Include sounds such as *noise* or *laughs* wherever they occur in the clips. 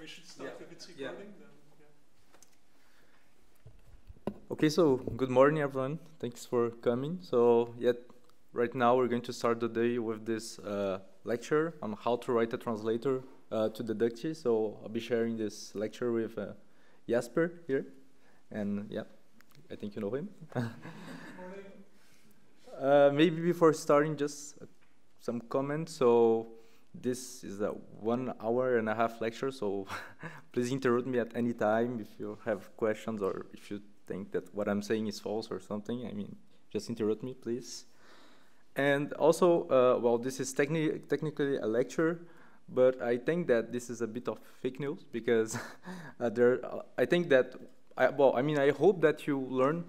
we should start Yeah. if it's Yeah. recording. Then, yeah. Okay, so good morning, everyone. Thanks for coming. So, yet right now we're going to start the day with this uh, lecture on how to write a translator uh, to Dedukti. So I'll be sharing this lecture with uh, Jesper here, and yeah, I think you know him. *laughs* Uh, maybe before starting, just uh, some comments. So this is a one hour and a half lecture, so *laughs* please interrupt me at any time if you have questions or if you think that what I'm saying is false or something. I mean, just interrupt me, please. And also, uh, well, this is techni technically a lecture, but I think that this is a bit of fake news because *laughs* uh, there. Uh, I think that, I, well, I mean, I hope that you learn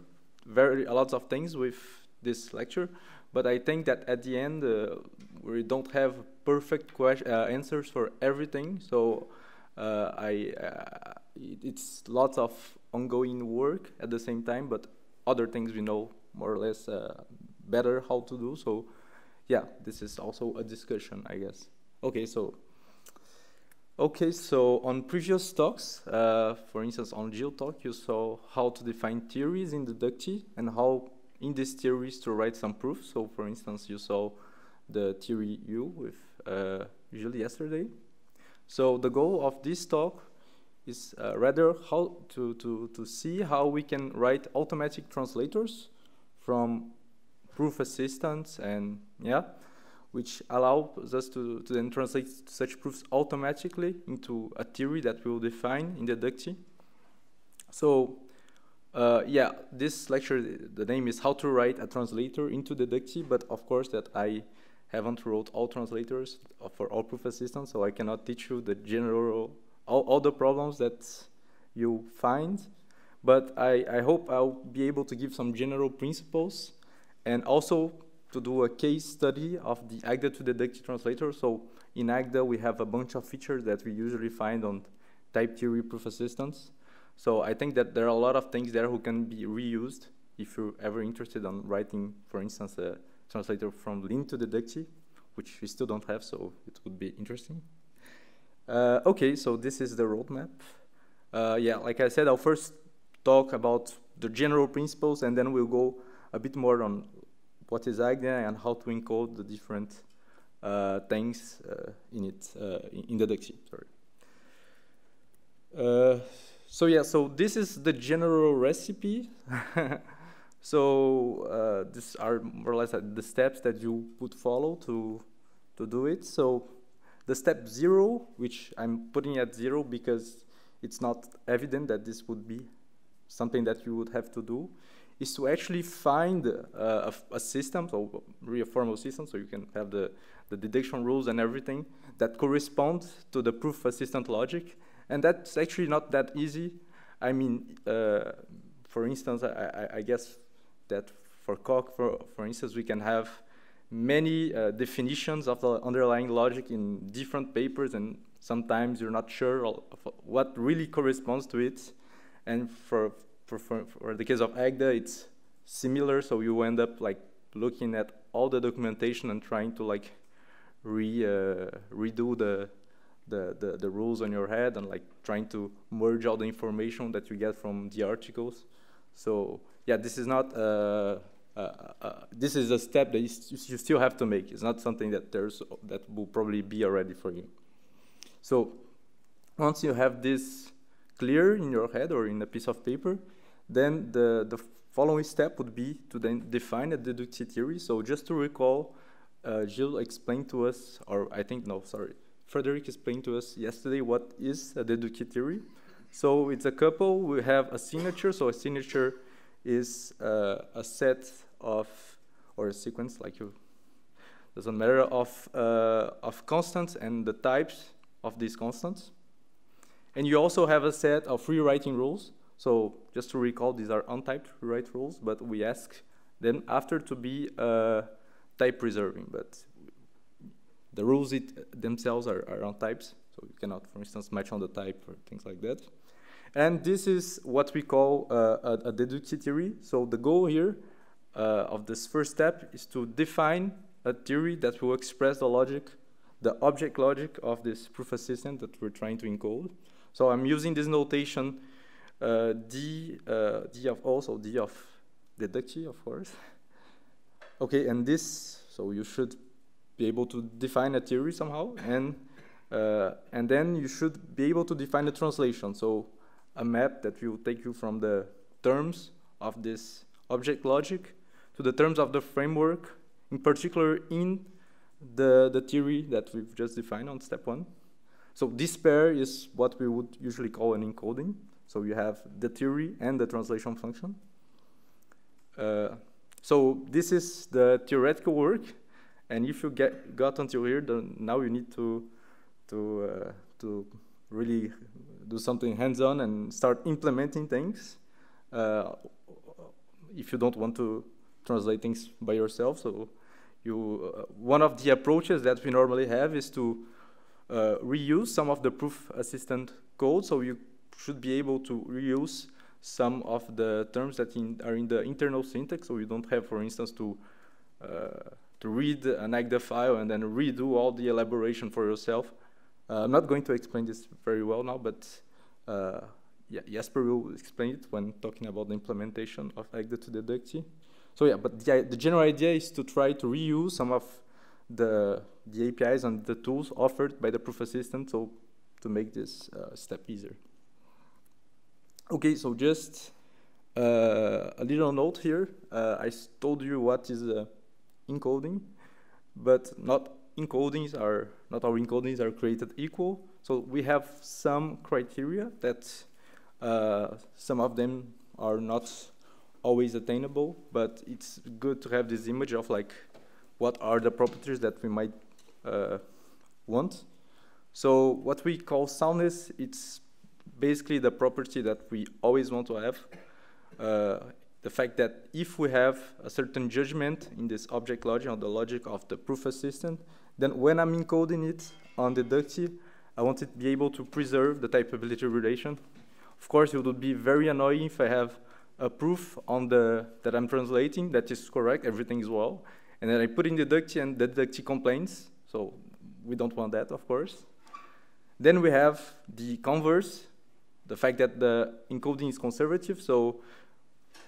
very a lot of things with this lecture, but I think that at the end uh, we don't have perfect uh, answers for everything. So uh, I, uh, it's lots of ongoing work at the same time, but other things we know more or less uh, better how to do. So yeah, this is also a discussion, I guess. Okay, so okay, so on previous talks, uh, for instance, on GeoTalk, you saw how to define theories in Dedukti and how in these theories to write some proofs. So for instance, you saw the theory U with usually yesterday. So the goal of this talk is uh, rather how to, to, to see how we can write automatic translators from proof assistants and yeah, which allows us to, to then translate such proofs automatically into a theory that we will define in Dedukti. So uh, yeah, this lecture, the name is How to Write a Translator into Dedukti, but of course that I haven't wrote all translators for all proof assistants, so I cannot teach you the general, all, all the problems that you find, but I, I hope I'll be able to give some general principles and also to do a case study of the Agda to the translator. So in Agda, we have a bunch of features that we usually find on type theory proof assistants. So I think that there are a lot of things there who can be reused if you're ever interested in writing, for instance, a translator from Lean to Dedukti, which we still don't have, so it would be interesting. Uh, okay, so this is the roadmap. Uh, yeah, like I said, I'll first talk about the general principles, and then we'll go a bit more on what is Agda and how to encode the different uh, things uh, in it, uh, in Dedukti, sorry. Uh, so yeah, so this is the general recipe. *laughs* so uh, these are more or less uh, the steps that you would follow to to do it. So the step zero, which I'm putting at zero because it's not evident that this would be something that you would have to do, is to actually find uh, a, a, system, so really a formal system, so you can have the, the deduction rules and everything that correspond to the proof assistant logic and that's actually not that easy. I mean, uh, for instance, I, I, I, guess that for Coq, for, for instance, we can have many uh, definitions of the underlying logic in different papers, and sometimes you're not sure what really corresponds to it. And for, for, for, for the case of Agda, it's similar, so you end up like looking at all the documentation and trying to like re, uh, redo the, the, the, the, rules on your head and like trying to merge all the information that you get from the articles. So yeah, this is not, uh, uh, uh, this is a step that you, you, still have to make. It's not something that there's, that will probably be already for you. So once you have this clear in your head or in a piece of paper, then the, the following step would be to then define a Dedukti theory. So just to recall, uh, explained to us, or I think, no, sorry, Frederick explained to us yesterday what is a Dedukti theory. So it's a couple, we have a signature, so a signature is uh, a set of, or a sequence, like you, doesn't matter, of, uh, of constants and the types of these constants. And you also have a set of rewriting rules. So just to recall, these are untyped rewrite rules, but we ask them after to be uh, type preserving, but the rules it themselves are, are on types, so you cannot, for instance, match on the type or things like that. And this is what we call uh, a, a, Dedukti theory. So the goal here uh, of this first step is to define a theory that will express the logic the object logic of this proof assistant that we're trying to encode. So I'm using this notation uh, D, uh, D of also D of Dedukti, of course. Okay, and this, so you should be able to define a theory somehow, and uh, and then you should be able to define a translation. So a map that will take you from the terms of this object logic to the terms of the framework, in particular in the, the theory that we've just defined on step one. So this pair is what we would usually call an encoding. So you have the theory and the translation function. Uh, so this is the theoretical work. And if you get got until here, then now you need to to uh, to really do something hands-on and start implementing things. Uh, if you don't want to translate things by yourself, so you uh, one of the approaches that we normally have is to uh, reuse some of the proof assistant code. So you should be able to reuse some of the terms that in, are in the internal syntax. So you don't have, for instance, to uh, to read an Agda file and then redo all the elaboration for yourself. Uh, I'm not going to explain this very well now, but uh, yeah, Jesper will explain it when talking about the implementation of Agda to Dedukti. So yeah, but the, the general idea is to try to reuse some of the, the APIs and the tools offered by the proof assistant so to make this uh, step easier. Okay, so just uh, a little note here. Uh, I told you what is uh, encoding, but not encodings are not all encodings are created equal. So we have some criteria that uh, some of them are not always attainable, but it's good to have this image of like what are the properties that we might uh, want. So what we call soundness, it's basically the property that we always want to have. Uh, the fact that if we have a certain judgment in this object logic or the logic of the proof assistant, then when I'm encoding it on Dedukti, I want it to be able to preserve the typability relation. Of course, it would be very annoying if I have a proof on the that I'm translating that is correct, everything is well, and then I put in Dedukti and the Dedukti complains. So we don't want that, of course. Then we have the converse, the fact that the encoding is conservative. So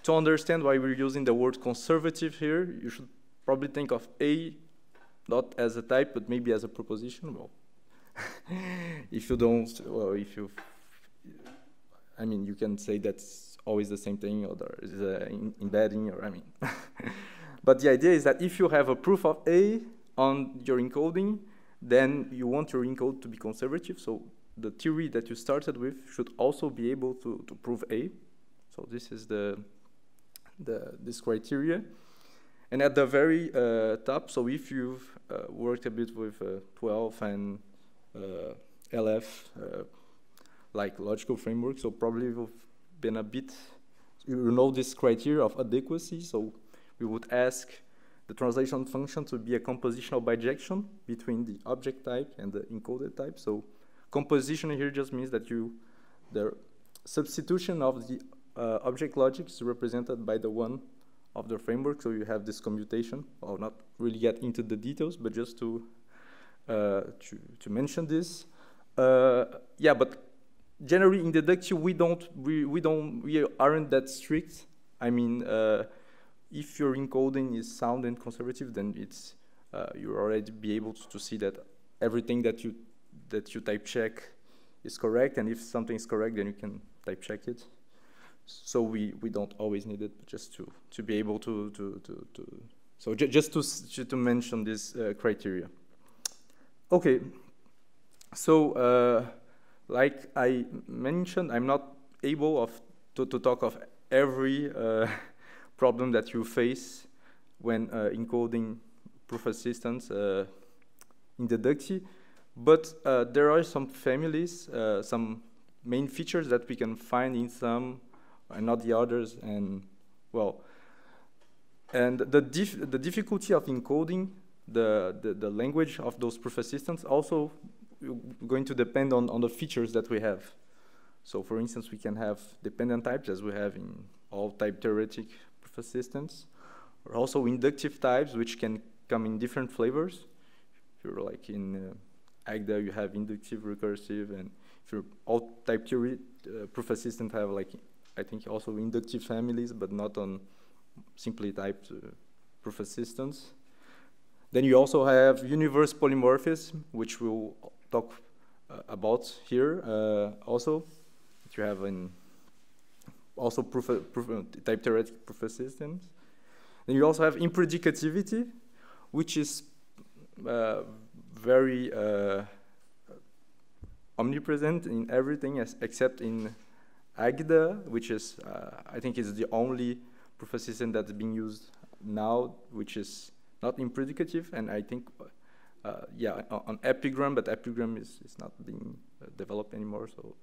to understand why we're using the word conservative here, you should probably think of A not as a type, but maybe as a proposition. Well, *laughs* if you don't, well, if you, I mean, you can say that's always the same thing, or there is a embedding, or I mean. *laughs* but the idea is that if you have a proof of A on your encoding, then you want your encode to be conservative. So the theory that you started with should also be able to, to prove A. So this is the, the this criteria. And at the very uh, top, so if you've uh, worked a bit with uh, Twelf and uh, LF, uh, like logical framework, so probably you've been a bit, you know this criteria of adequacy, so we would ask the translation function to be a compositional bijection between the object type and the encoded type. So Composition here just means that you, the substitution of the uh, object logic is represented by the one of the framework. So you have this commutation. I'll not really get into the details, but just to uh, to, to mention this. Uh, yeah, but generally in Dedukti we don't we, we don't we aren't that strict. I mean, uh, if your encoding is sound and conservative, then it's uh, you already be able to, to see that everything that you that you type check is correct, and if something is correct, then you can type check it. So we, we don't always need it, but just to, to be able to, to, to, to so just to, to mention this uh, criteria. Okay, so uh, like I mentioned, I'm not able of to, to talk of every uh, *laughs* problem that you face when uh, encoding proof assistance uh, in Dedukti. But uh, there are some families, some main features that we can find in some and not the others. And well, and the, dif the difficulty of encoding the, the, the, language of those proof assistants also going to depend on, on the features that we have. So for instance, we can have dependent types as we have in all type theoretic proof assistants, or also inductive types, which can come in different flavors if you're like in uh, Agda, you have inductive, recursive, and if you're all type theory, uh, proof assistant have like, I think also inductive families, but not on simply typed uh, proof assistants. Then you also have universe polymorphism, which we'll talk uh, about here uh, also. You have in also proof, proof type theoretic proof systems. Then you also have impredicativity, which is uh, very uh, omnipresent in everything except in Agda, which is, uh, I think is the only proof system that's being used now, which is not impredicative, and I think, uh, yeah, on, epigram, but epigram is, is not being uh, developed anymore, so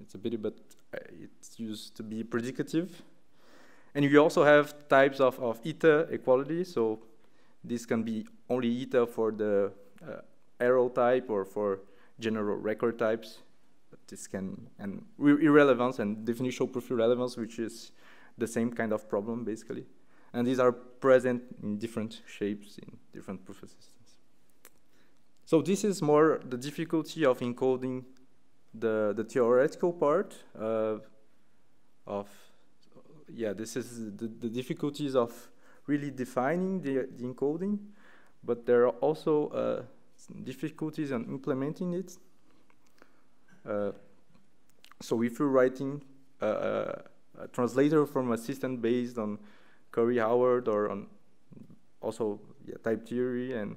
it's a bit, but uh, it's used to be predicative. And you also have types of, of eta equality, so this can be only eta for the uh, arrow type or for general record types. This can, and irrelevance and definitional proof irrelevance, which is the same kind of problem, basically. And these are present in different shapes in different proof systems. So this is more the difficulty of encoding the, the theoretical part uh, of, yeah, this is the, the difficulties of really defining the, the encoding, but there are also uh, difficulties in implementing it. Uh, so if you're writing a, a translator from a system based on Curry Howard or on also yeah, type theory and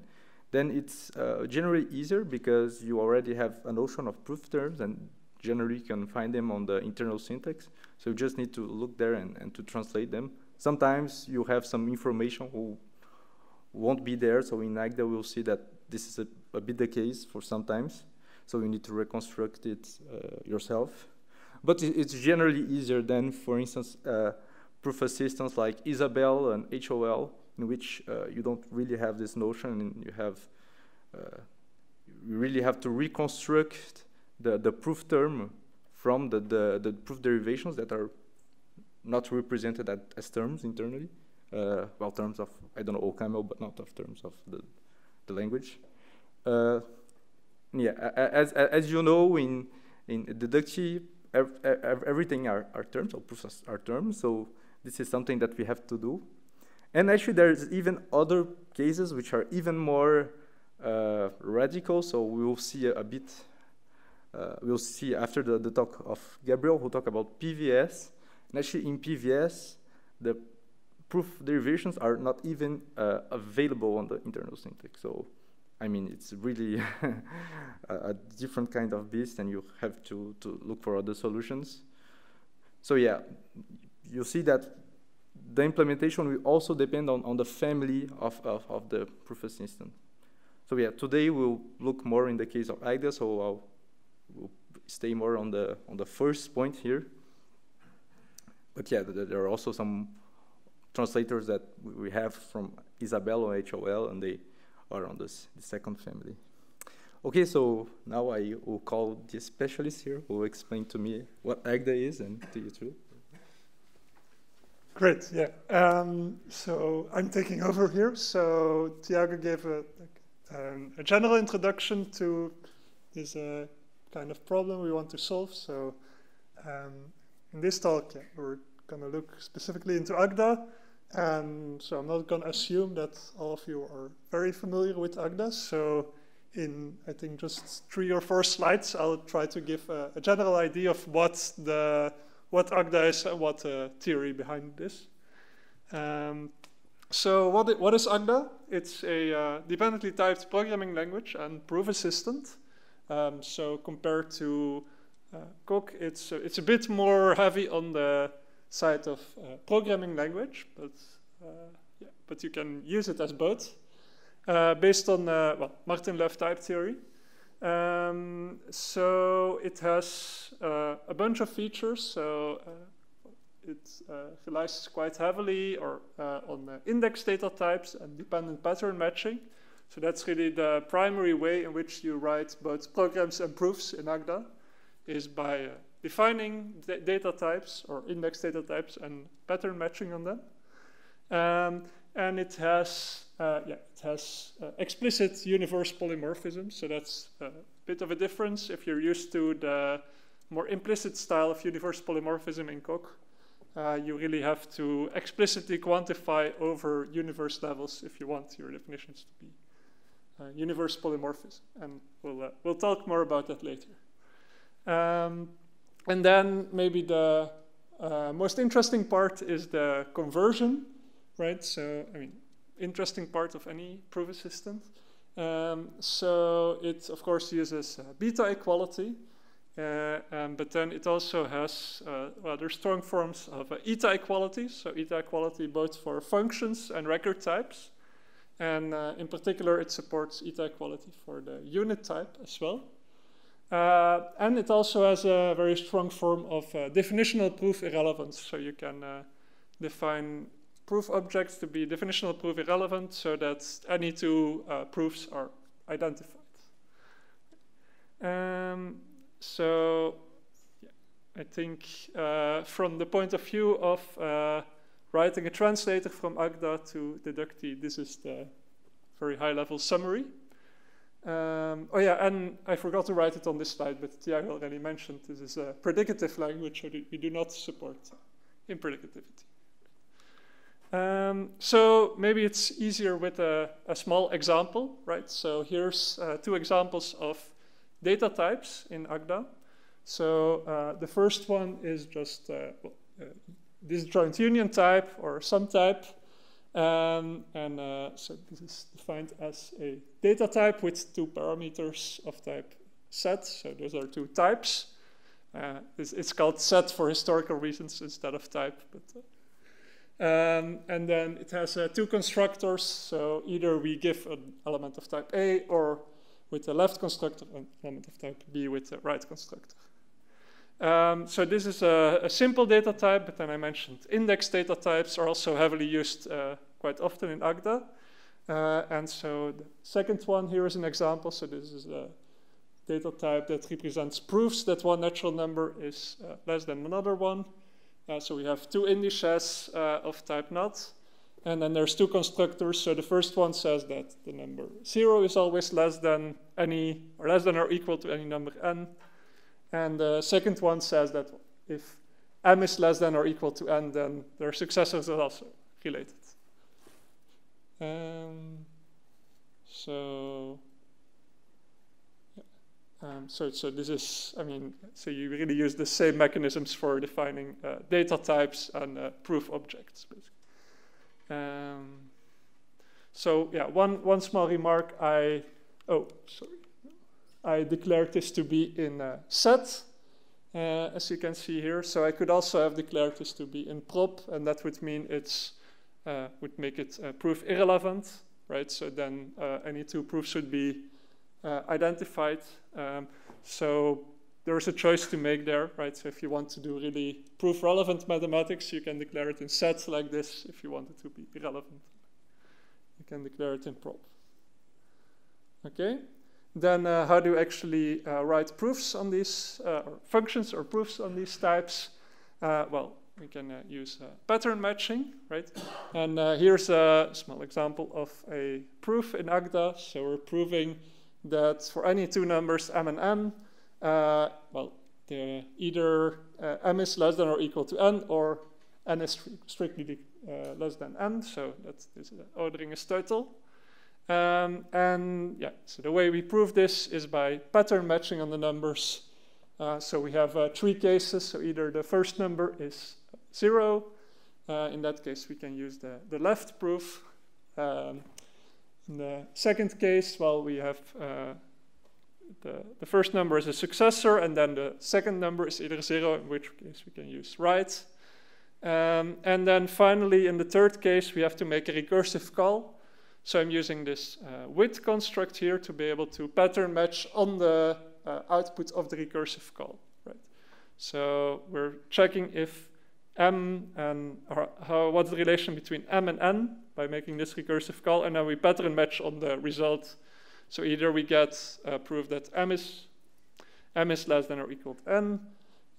then it's uh, generally easier because you already have a notion of proof terms and generally you can find them on the internal syntax. So you just need to look there and, and to translate them. Sometimes you have some information who won't be there. So in Agda, we'll see that this is a, a bit the case for sometimes. So you need to reconstruct it uh, yourself. But it's generally easier than, for instance, uh, proof assistants like Isabelle and HOL, in which uh, you don't really have this notion and you have uh, you really have to reconstruct the, the proof term from the, the, the proof derivations that are not represented at, as terms internally. Uh, well, terms of, I don't know, OCaml, but not of terms of the, the language. Yeah, as, as you know, in, in Dedukti, ev ev everything are, are terms, or proofs are terms, so this is something that we have to do. And actually, there's even other cases which are even more uh, radical. So we will see a, a bit. Uh, we'll see after the, the talk of Gabriel, who talk about PVS. And actually, in PVS, the proof derivations are not even uh, available on the internal syntax. So, I mean, it's really *laughs* a, a, different kind of beast, and you have to, to look for other solutions. So yeah, you see that the implementation will also depend on, on the family of, of, of the proof assistant. So yeah, today we'll look more in the case of Agda, so I'll we'll stay more on the, on the first point here. But yeah, there are also some translators that we have from Isabelle or HOL, and they on this, the second family. Okay, so now I will call the specialist here who will explain to me what Agda is and to you too. Great, yeah. Um, so I'm taking over here. So Tiago gave a, um, a general introduction to this uh, kind of problem we want to solve. So um, in this talk, yeah, we're going to look specifically into Agda. And so I'm not going to assume that all of you are very familiar with Agda. So in, I think, just three or four slides, I'll try to give a, a general idea of what the what Agda is and what the theory behind this. Um, so what, what is Agda? It's a uh, dependently typed programming language and proof assistant. Um, so compared to uh, Coq, it's, it's a bit more heavy on the side of uh, programming language, but, uh, yeah, but you can use it as both. Uh, based on well, Martin-Löf type theory. Um, so it has uh, a bunch of features. So uh, it uh, relies quite heavily or uh, on index data types and dependent pattern matching. So that's really the primary way in which you write both programs and proofs in Agda, is by uh, defining data types or index data types and pattern matching on them. Um, and it has uh, yeah, it has uh, explicit universe polymorphism, so that's a bit of a difference. If you're used to the more implicit style of universe polymorphism in Coq, uh, you really have to explicitly quantify over universe levels if you want your definitions to be uh, universe polymorphism. And we'll, uh, we'll talk more about that later. Um, and then maybe the uh, most interesting part is the conversion, right? So, I mean, interesting part of any proof assistant. Um, so it, of course, uses uh, beta equality, uh, um, but then it also has uh, rather strong forms of uh, eta equality. So eta equality both for functions and record types. And uh, in particular, it supports eta equality for the unit type as well. Uh, and it also has a very strong form of uh, definitional proof irrelevance. So you can define proof objects to be definitional proof irrelevant so that any two proofs are identified. Um, so I think uh, from the point of view of uh, writing a translator from Agda to Dedukti, this is the very high level summary. Um, oh yeah, and I forgot to write it on this slide, but Tiago already mentioned this is a predicative language, so we do not support impredicativity. Um, so maybe it's easier with a, a, small example, right? So here's uh, two examples of data types in Agda. So uh, the first one is just uh, uh, disjoint union type or sum type. Um, and uh, so this is defined as a data type with two parameters of type set. So those are two types. Uh, it's, it's, called set for historical reasons instead of type. But, uh, um, and then it has two constructors. So either we give an element of type A or with the left constructor an element of type B with the right constructor. Um, so this is a, a, simple data type, but then I mentioned index data types are also heavily used uh, quite often in Agda. Uh, and so the second one here is an example. So this is a data type that represents proofs that one natural number is uh, less than another one. Uh, so we have two indices uh, of type Nat. And then there's two constructors. So the first one says that the number zero is always less than any, or less than or equal to any number n. And the second one says that if m is less than or equal to n, then their successors are also related. Um, so, um, so, so this is, I mean, so you really use the same mechanisms for defining uh, data types and uh, proof objects. Um, so yeah, one, one small remark. I, oh, sorry. I declared this to be in uh, set, uh, as you can see here. So I could also have declared this to be in prop, and that would mean it's uh, would make it uh, proof irrelevant, right? So then uh, any two proofs should be uh, identified. Um, so there's a choice to make there, right? So if you want to do really proof relevant mathematics, you can declare it in sets like this. If you want it to be irrelevant, you can declare it in prop. Okay? Then uh, how do you actually uh, write proofs on these, uh, or functions or proofs on these types? Uh, well, we can uh, use pattern matching, right? And here's a small example of a proof in Agda. So we're proving that for any two numbers m and n, well, either uh, m is less than or equal to n, or n is strictly uh, less than n, so that's this ordering is total. Um, and yeah, so the way we prove this is by pattern matching on the numbers. Uh, so we have uh, three cases. So either the first number is zero. Uh, in that case, we can use the, the left proof. Um, in the second case, well, we have the, the first number is a successor, and then the second number is either zero, in which case we can use right. Um, and then finally, in the third case, we have to make a recursive call. So I'm using this uh, with construct here to be able to pattern match on the uh, output of the recursive call. Right. So we're checking if m and or how, what's the relation between m and n by making this recursive call, and then we pattern match on the result so either we get uh, proof that m is, m is less than or equal to n,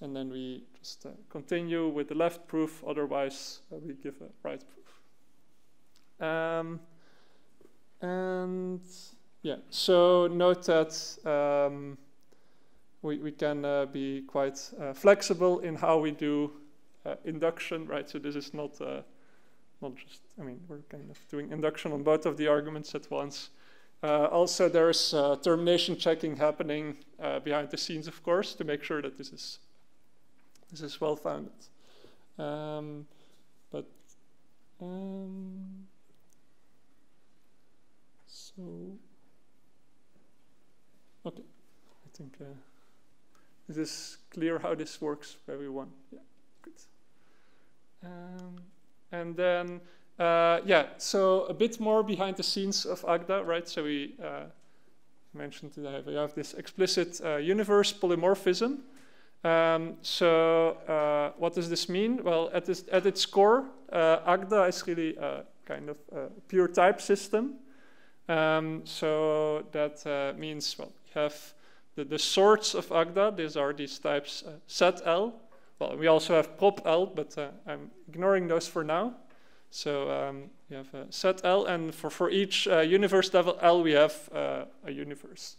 and then we just uh, continue with the left proof, otherwise uh, we give a right proof. Um, and yeah, so note that um, we, we can uh, be quite uh, flexible in how we do uh, induction, right? So this is not, uh, not just, I mean, we're kind of doing induction on both of the arguments at once. Uh, also, there's uh, termination checking happening behind the scenes, of course, to make sure that this is, this is well-founded. Um, but, um, so, okay, I think uh, is this clear how this works for everyone? Yeah, good. Um, and then, uh, yeah, so a bit more behind the scenes of Agda, right? So we uh, mentioned that we have this explicit uh, universe polymorphism. Um, so uh, what does this mean? Well, at, this, at its core, uh, Agda is really a kind of a pure type system. Um, so that uh, means, well, you have the, the sorts of Agda, these are these types uh, set L. Well, we also have prop L, but uh, I'm ignoring those for now. So um, we have a set L, and for, for each uh, universe level L, we have uh, a universe,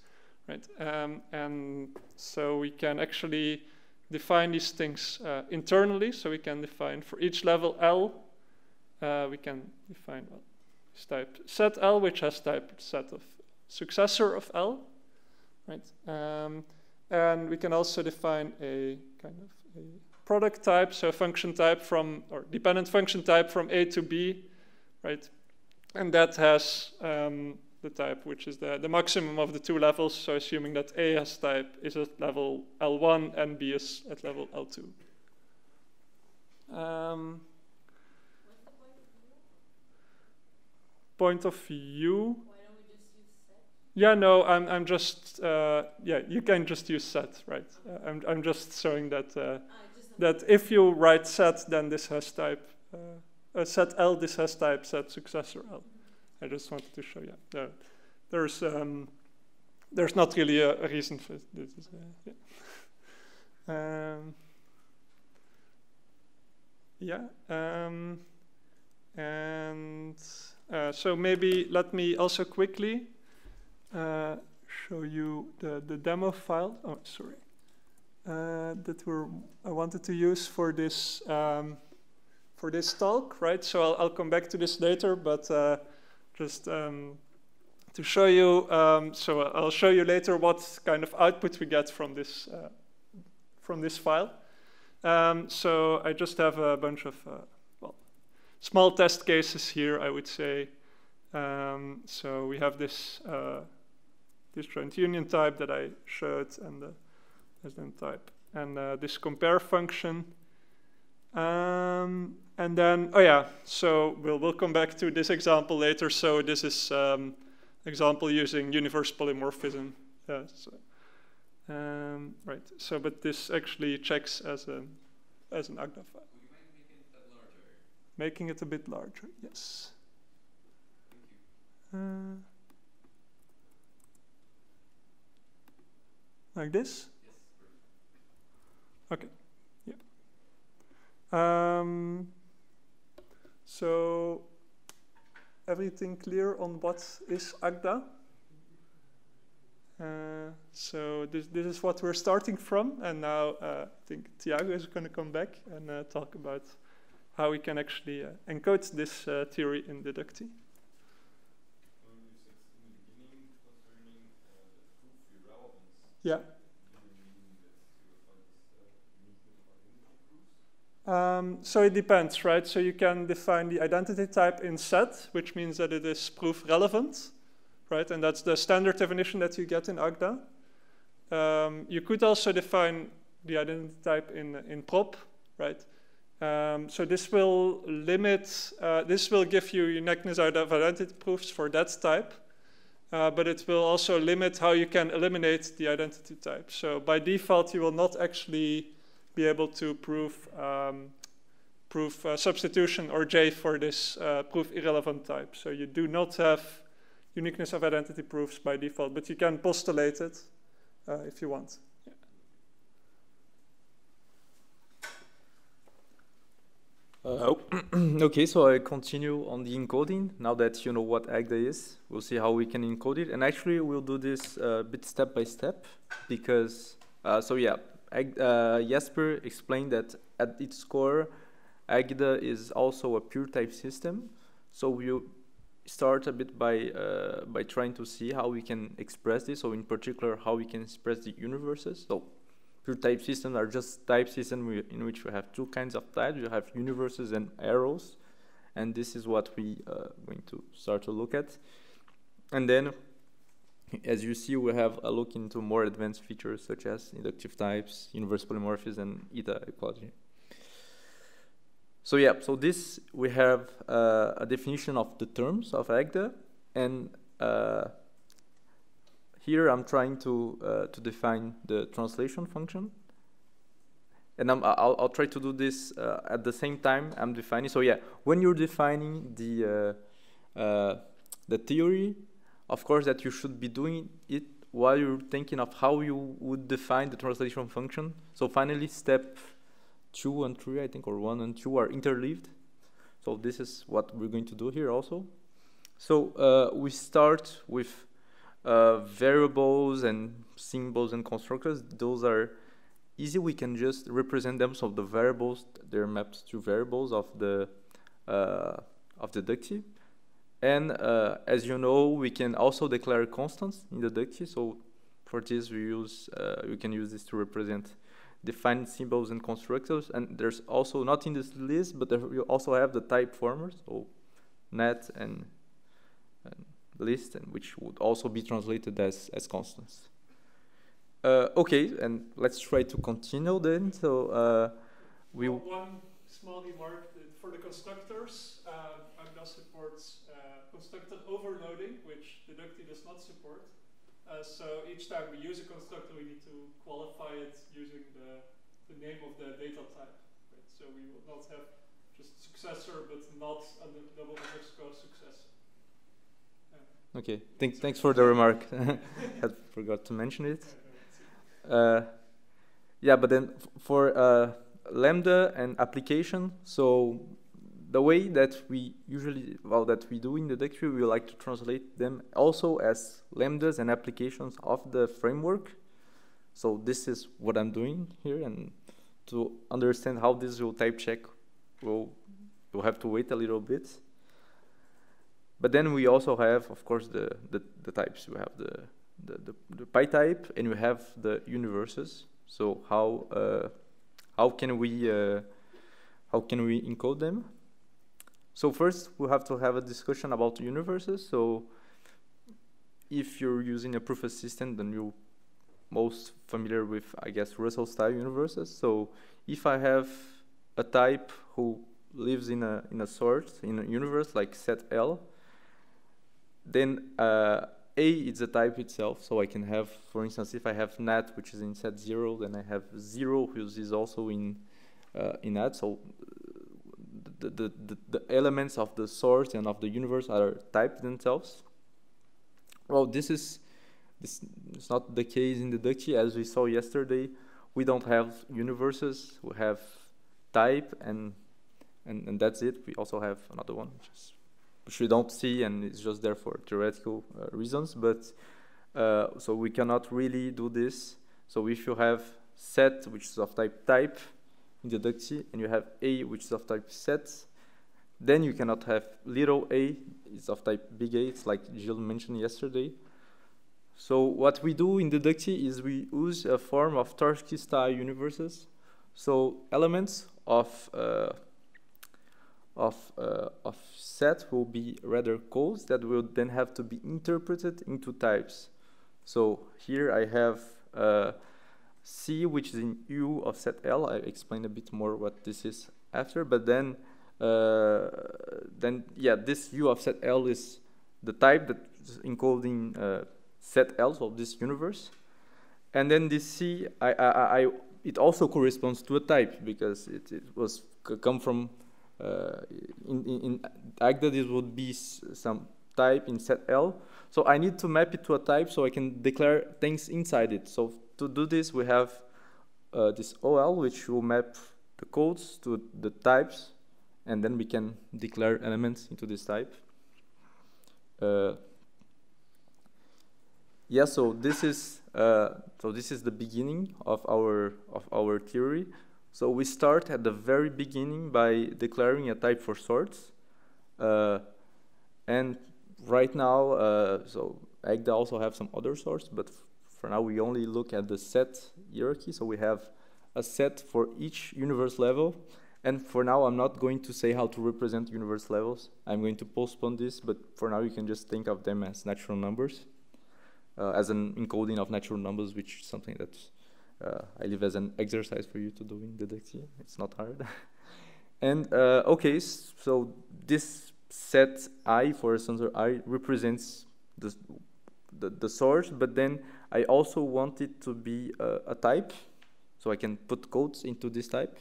right? Um, and so we can actually define these things uh, internally. So we can define for each level L, uh, we can define well, type set L, which has type set of successor of L right? Um, and we can also define a kind of a product type, so a function type from, or dependent function type from A to B, right? And that has um, the type which is the, the maximum of the two levels, so assuming that A has type is at level L1 and B is at level L2. Um, point of view? Yeah, no, I'm, I'm just, uh, yeah, you can just use set, right? Uh, I'm, I'm just showing that, uh, that if you write set, then this has type, uh, set L, this has type set successor L. I just wanted to show you. Yeah. there's, um, there's not really a, a reason for this. Uh, yeah. Um, yeah, um, and uh, so maybe let me also quickly uh, show you the, the demo file. Oh, sorry. Uh, that we're, I wanted to use for this um, for this talk, right? So I'll, I'll, come back to this later, but uh, just um, to show you, um, so I'll show you later what kind of output we get from this uh, from this file. Um, so I just have a bunch of small test cases here, I would say. Um, so we have this uh, disjoint union type that I showed and the then type. And uh, this compare function. Um, and then, oh yeah, so we'll, we'll come back to this example later. So this is um, example using universe polymorphism. So, um, right, so but this actually checks as, a, as an Agda file. Making it a bit larger, yes. Uh, Like this? Okay. Yeah. Um, so everything clear on what is Agda? Uh, so this, this is what we're starting from, and now uh, I think Tiago is going to come back and uh, talk about how we can actually uh, encode this uh, theory in Dedukti. Yeah. Um, so it depends, right? So you can define the identity type in set, which means that it is proof relevant, right? And that's the standard definition that you get in Agda. Um, you could also define the identity type in, in prop, right? Um, so this will limit, uh, this will give you uniqueness of identity proofs for that type uh, but it will also limit how you can eliminate the identity type. So by default, you will not actually be able to prove, um, prove uh, substitution or J for this uh, proof irrelevant type. So you do not have uniqueness of identity proofs by default, but you can postulate it uh, if you want. Uh, *clears throat* okay, so I continue on the encoding. Now that you know what Agda is, we'll see how we can encode it. And actually, we'll do this a uh, bit step by step because, uh, so yeah, Ag uh, Jesper explained that at its core, Agda is also a pure type system. So we'll start a bit by uh, by trying to see how we can express this. So in particular, how we can express the universes. So Pure type systems are just type systems in which we have two kinds of types. You have universes and arrows. And this is what we are uh, going to start to look at. And then, as you see, we have a look into more advanced features such as inductive types, universal polymorphism, and eta equality. So yeah, so this, we have uh, a definition of the terms of Agda, and uh, here I'm trying to, uh, to define the translation function. And i will I'll try to do this uh, at the same time I'm defining. So yeah, when you're defining the, uh, uh, the theory, of course that you should be doing it while you're thinking of how you would define the translation function. So finally, step two and three, I think, or one and two are interleaved. So this is what we're going to do here also. So uh, we start with uh, variables and symbols and constructors, those are easy. We can just represent them. So the variables, they're mapped to variables of the uh, of the. And uh, as you know, we can also declare constants in Dedukti. So for this, we use uh, we can use this to represent defined symbols and constructors. And there's also not in this list, but you also have the type formers, so Nat and, and list, and which would also be translated as, as constants. Uh, okay, and let's try to continue then. So uh, we well, one small remark for the constructors. Uh, Agda supports uh, constructor overloading, which Dedukti does not support. Uh, so each time we use a constructor, we need to qualify it using the, the name of the data type. Right? So we will not have just successor, but Nat a double underscore successor. Okay, Think, thanks for the remark. *laughs* I forgot to mention it. Uh, yeah, but then for uh, Lambda and application, so the way that we usually, well, that we do in the dictionary, we like to translate them also as lambdas and applications of the framework. So this is what I'm doing here, and to understand how this will type check, we'll, we'll have to wait a little bit. But then we also have, of course, the, the, the types. We have the, the, the, the pi type and we have the universes. So how, uh, how, can we, uh, how can we encode them? So first, we have to have a discussion about universes. So if you're using a proof assistant, then you're most familiar with, I guess, Russell style universes. So if I have a type who lives in a, in a sort, in a universe like set L, then uh, A is the type itself, so I can have, for instance, if I have Nat, which is in set 0, then I have 0, which is also in, uh, in Nat, so the, the, the, the, elements of the source and of the universe are typed themselves. Well, this is this is not the case in Dedukti, as we saw yesterday. We don't have universes, we have type, and, and, and that's it. We also have another one, which we don't see and it's just there for theoretical uh, reasons. But uh, so we cannot really do this. So if you have set, which is of type type in Dedukti, and you have A, which is of type set, then you cannot have little a, it's of type big A, it's like Jill mentioned yesterday. So what we do in Dedukti is we use a form of Tarski style universes. So elements of uh, of, uh, of set will be rather codes that will then have to be interpreted into types. So here I have uh, C, which is in U of set L. I explain a bit more what this is after, but then, uh, then yeah, this U of set L is the type that's encoding uh, set L, of this universe. And then this C, I, I, I, it also corresponds to a type because it, it was come from in, in, in Agda, this would be some type in set L. So I need to map it to a type so I can declare things inside it. So to do this, we have uh, this OL, which will map the codes to the types and then we can declare elements into this type. Uh, yeah, so this is uh, so this is the beginning of our of our theory. So we start at the very beginning by declaring a type for sorts, uh, and right now, uh, so Agda also have some other sorts, but for now we only look at the set hierarchy. So we have a set for each universe level, and for now, I'm not going to say how to represent universe levels. I'm going to postpone this, but for now, you can just think of them as natural numbers, uh, as an encoding of natural numbers, which is something that uh, I leave as an exercise for you to do in Dedukti. It's not hard. *laughs* and uh, okay, so this set i for a sensor i represents the, the, the, source, but then I also want it to be a type, so I can put codes into this type.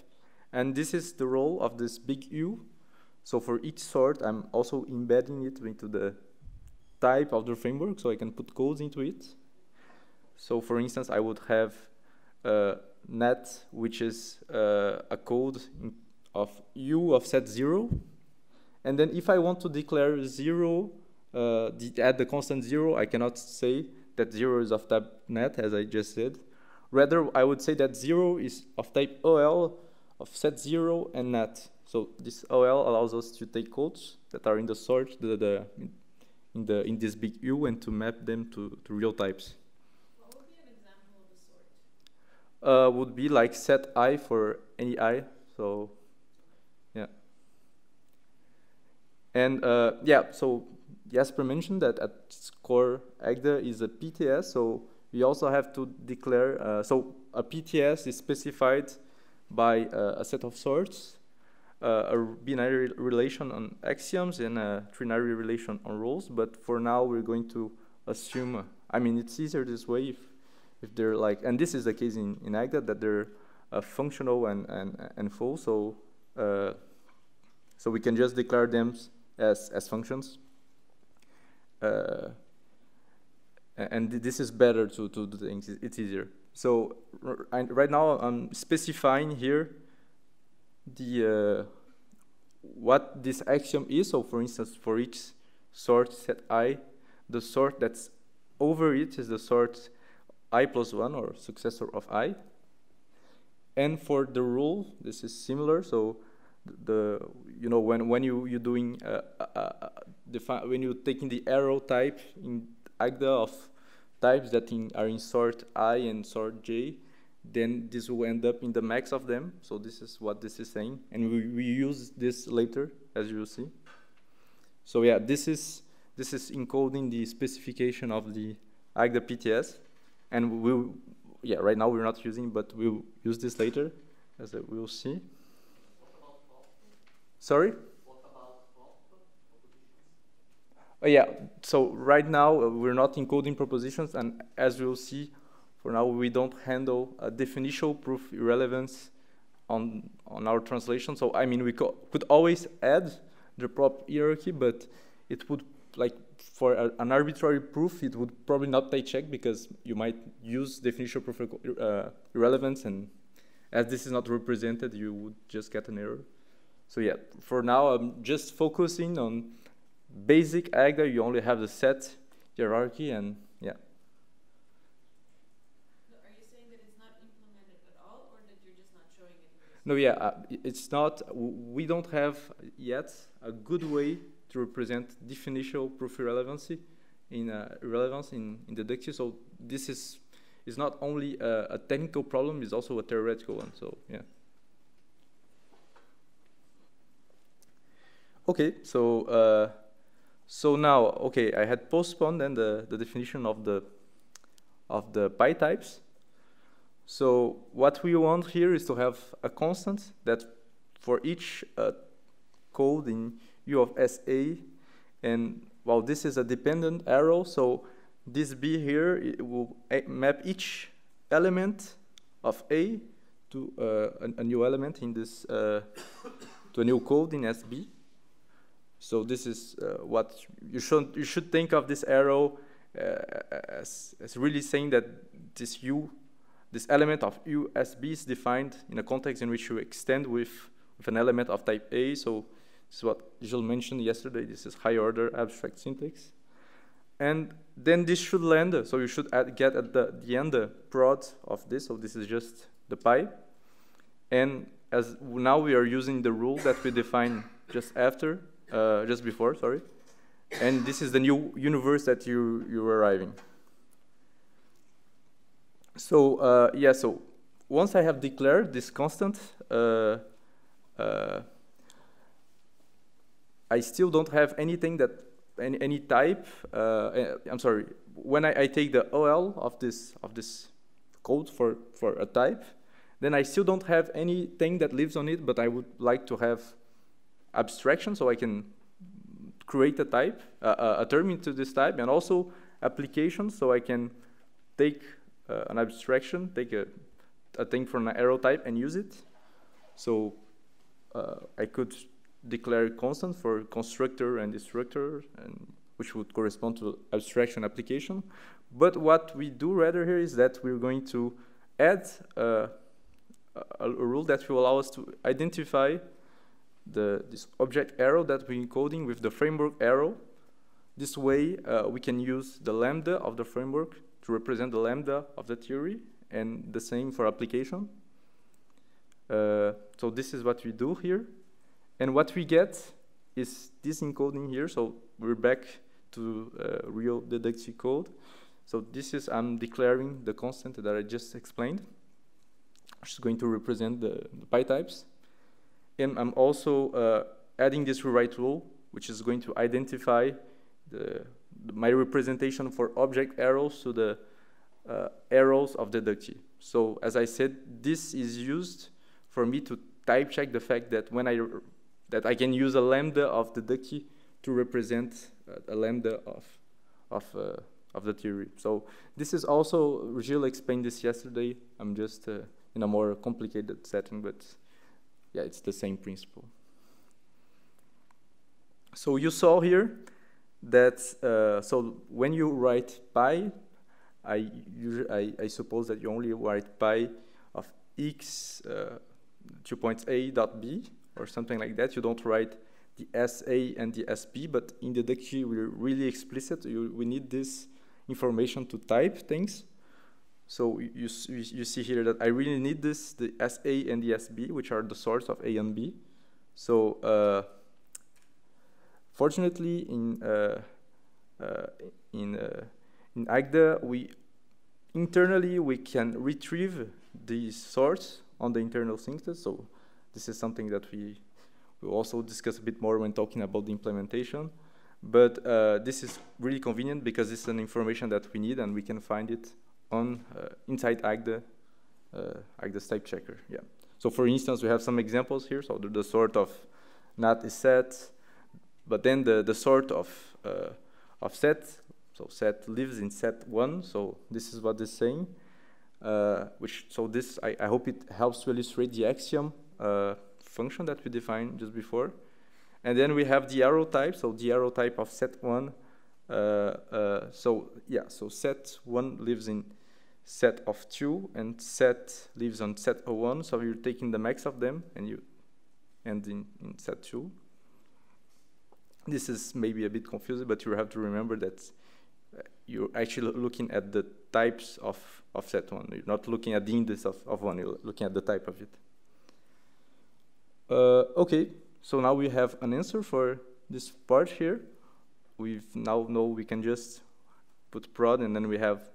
And this is the role of this big U. So for each sort, I'm also embedding it into the type of the framework, so I can put codes into it. So for instance, I would have uh, Nat, which is uh, a code of U of set zero. And then if I want to declare zero, uh, the, add the constant zero, I cannot say that zero is of type Nat, as I just said. Rather, I would say that zero is of type OL of set zero and Nat. So this OL allows us to take codes that are in the sort, the, the in the in this big U, and to map them to, to real types. What would be an example of a sort? Uh, would be like set i for any i. So yeah. And uh, yeah, so Jesper mentioned that at core Agda is a PTS, so we also have to declare, uh, so a PTS is specified by uh, a set of sorts, uh, a binary relation on axioms and a trinary relation on rules, But for now, we're going to assume, I mean, it's easier this way if, if they're like, and this is the case in, in Agda, that they're uh, functional and, and, and full. So, uh, so we can just declare them as, as functions. Uh, and this is better to, to do things, it's easier. So right now I'm specifying here the uh, what this axiom is. So for instance, for each sort set i, the sort that's over it is the sort i plus 1 or successor of i. And for the rule, this is similar. So the you know when when you you're doing uh, uh, uh when you're taking the arrow type in Agda of types that in, are in sort i and sort j, then this will end up in the max of them. So this is what this is saying. And we, we use this later, as you will see. So yeah, this is, this is encoding the specification of the Agda PTS. And we'll, yeah, right now we're not using, but we'll use this later, as we'll see. Sorry? Uh, yeah, so right now uh, we're not encoding propositions, and as you'll see, for now we don't handle a definitional proof irrelevance on on our translation. So I mean, we co could always add the prop hierarchy, but it would like for a, an arbitrary proof, it would probably not take check because you might use definitional proof uh, irrelevance, and as this is not represented, you would just get an error. So yeah, for now I'm just focusing on basic Agda, you only have the set hierarchy and yeah. Are you saying that it's not implemented at all or that you're just not showing it? No, yeah, uh, it's not, we don't have yet a good way to represent definitional proof irrelevancy in uh, irrelevance in, in the Dedukti. So this is, is not only a, a technical problem, it's also a theoretical one, so yeah. Okay, so uh, so now, okay, I had postponed then the, the definition of the of the pi types. So what we want here is to have a constant that for each uh, code in U of SA, and well, this is a dependent arrow, so this B here will map each element of A to uh, a, a, new element in this, uh, to a new code in SB. So this is uh, what you should you should think of this arrow uh, as, as really saying that this U, this element of USB is defined in a context in which you extend with, with an element of type A. So This is what Gilles mentioned yesterday. This is high order abstract syntax. And then this should land, so you should add, get at the, the end the prod of this, so this is just the pi. And as now we are using the rule that we define just after, uh, just before, sorry. And this is the new universe that you, you're arriving. So uh, yeah, so once I have declared this constant, uh, uh, I still don't have anything that any, any type. Uh, eh, I'm sorry. When I, I, take the OL of this of this code for for a type, then I still don't have anything that lives on it. But I would like to have abstraction, so I can create a type, uh, a term into this type, and also application, so I can take uh, an abstraction, take a, a thing from an arrow type and use it. So uh, I could declare constant for constructor and destructor, and which would correspond to abstraction application. But what we do rather here is that we're going to add uh, a, a, rule that will allow us to identify the, this object arrow that we're encoding with the framework arrow. This way, uh, we can use the lambda of the framework to represent the lambda of the theory, and the same for application. Uh, so this is what we do here. And what we get is this encoding here. So we're back to uh, real Dedukti code. So this is, I'm declaring the constant that I just explained, which is going to represent the, the pi types. And I'm also uh, adding this rewrite rule, which is going to identify the, the my representation for object arrows to the uh, arrows of Dedukti. So as I said, this is used for me to type check the fact that when I that I can use a lambda of Dedukti to represent uh, a lambda of of uh, of the theory. So this is also Gilles explained this yesterday. I'm just uh, in a more complicated setting, but yeah, it's the same principle. So you saw here that uh, so when you write pi, I, I, I suppose that you only write pi of x uh, two points a dot b or something like that. You don't write the SA and the SP, but in the Dedukti we're really explicit. You, we need this information to type things. So you, you, you see here that I really need this, the SA and the SB, which are the source of A and B. So uh, fortunately, in uh, uh, in uh, in Agda, we internally we can retrieve the source on the internal syntax. So this is something that we will also discuss a bit more when talking about the implementation. But uh, this is really convenient because it's an information that we need and we can find it on uh, inside Agda, uh, Agda's type checker. Yeah. So for instance, we have some examples here. So the, the sort of nat is set, but then the, the sort of, uh, of set, so set lives in set one. So this is what it's saying. Uh, which so this I, I hope it helps to illustrate the axiom function that we defined just before. And then we have the arrow type, so the arrow type of set one. Uh, uh, so yeah, so set one lives in set of two, and set lives on set of one. So you're taking the max of them, and you end in, in set two. This is maybe a bit confusing, but you have to remember that uh, you're actually looking at the types of, of set one. You're not looking at the index of, of one, you're looking at the type of it. Uh, okay, so now we have an answer for this part here. We now know we can just put prod and then we have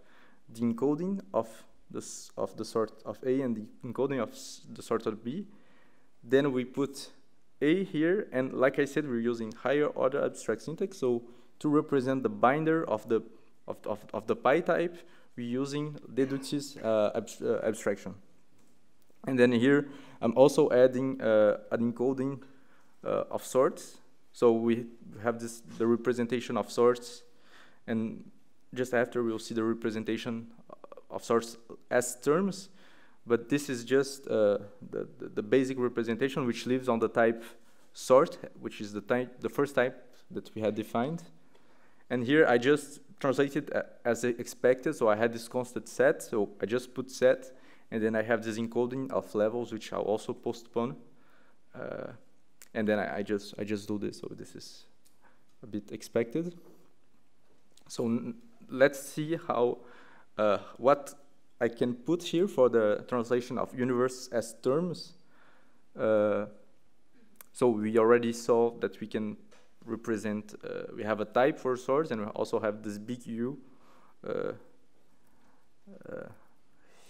the encoding of this of the sort of A and the encoding of the sort of B. Then we put A here, and like I said, we're using higher order abstract syntax. So to represent the binder of the of, of, of the pi type, we're using Dedukti's uh, uh, abstraction. And then here, I'm also adding uh, an encoding uh, of sorts. So we have this the representation of sorts, and just after we'll see the representation of sorts as terms. But this is just uh, the, the, the basic representation which lives on the type sort, which is the type the first type that we had defined. And here I just translated as expected. So I had this constant set. So I just put set and then I have this encoding of levels, which I'll also postpone. Uh, and then I, I just I just do this. So this is a bit expected. So let's see how uh, what I can put here for the translation of universe as terms. Uh, so we already saw that we can represent, uh, we have a type for source and we also have this big U uh, uh,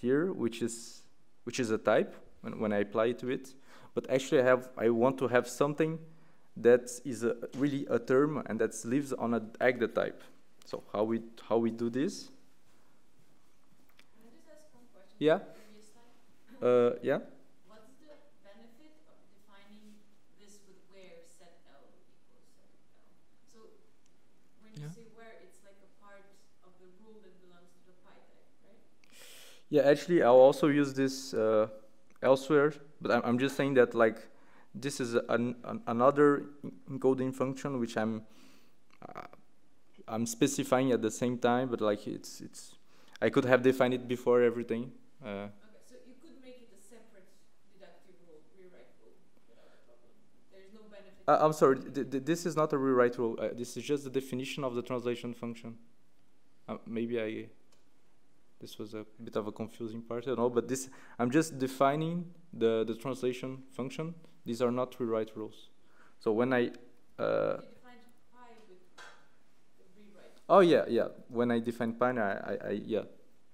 here, which is, which is a type when, when I apply to it. But actually I, have, I want to have something that is a, really a term and that lives on an agda type. So how we, how we do this? Yeah. Uh, yeah. What's the benefit of defining this with where set L equals set L? So when you Yeah. say where, it's like a part of the rule that belongs to the pi type, right? Yeah, actually, I'll also use this uh, elsewhere, but I'm, I'm just saying that like this is an, an, another encoding function which I'm uh, I'm specifying at the same time, but like it's it's I could have defined it before everything. Uh, Okay, so you could make it a separate Dedukti rule, rewrite rule, without a problem. There's no benefit. uh, I'm sorry, th th this is not a rewrite rule. Uh, this is just the definition of the translation function. Uh, maybe I this was a bit of a confusing part, don't know, but this I'm just defining the the translation function. These are not rewrite rules. So when I uh, you oh yeah yeah when I define pi, I, I, I yeah,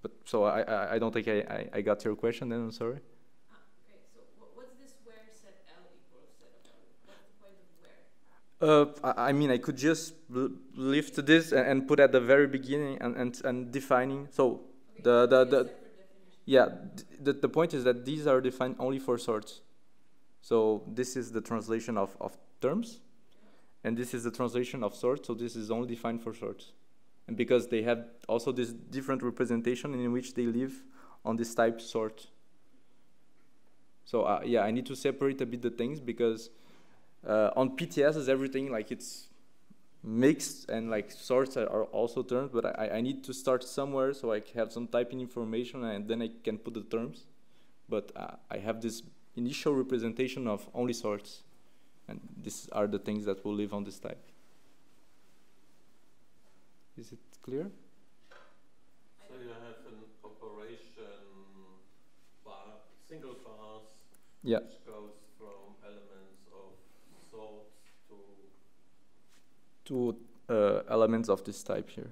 but so I, I I don't think I, I, I got your question. Then I'm sorry. Okay, so what's this where set L equals set of L? What's the point of where? Uh, I mean, I could just lift this and, and put at the very beginning and, and, and defining. So the, the, the, yeah, the, the point is that these are defined only for sorts. So this is the translation of, of terms, and this is the translation of sorts, so this is only defined for sorts. And because they have also this different representation in which they live on this type sort. So uh, yeah, I need to separate a bit the things because uh, on PTS is everything like it's mixed and like sorts are, also terms, but I, I need to start somewhere so I have some typing information and then I can put the terms. But uh, I have this initial representation of only sorts, and these are the things that will live on this type. Is it clear? So you have an operation bar, single bars, Yeah. which goes from elements of sorts to Two uh, elements of this type here.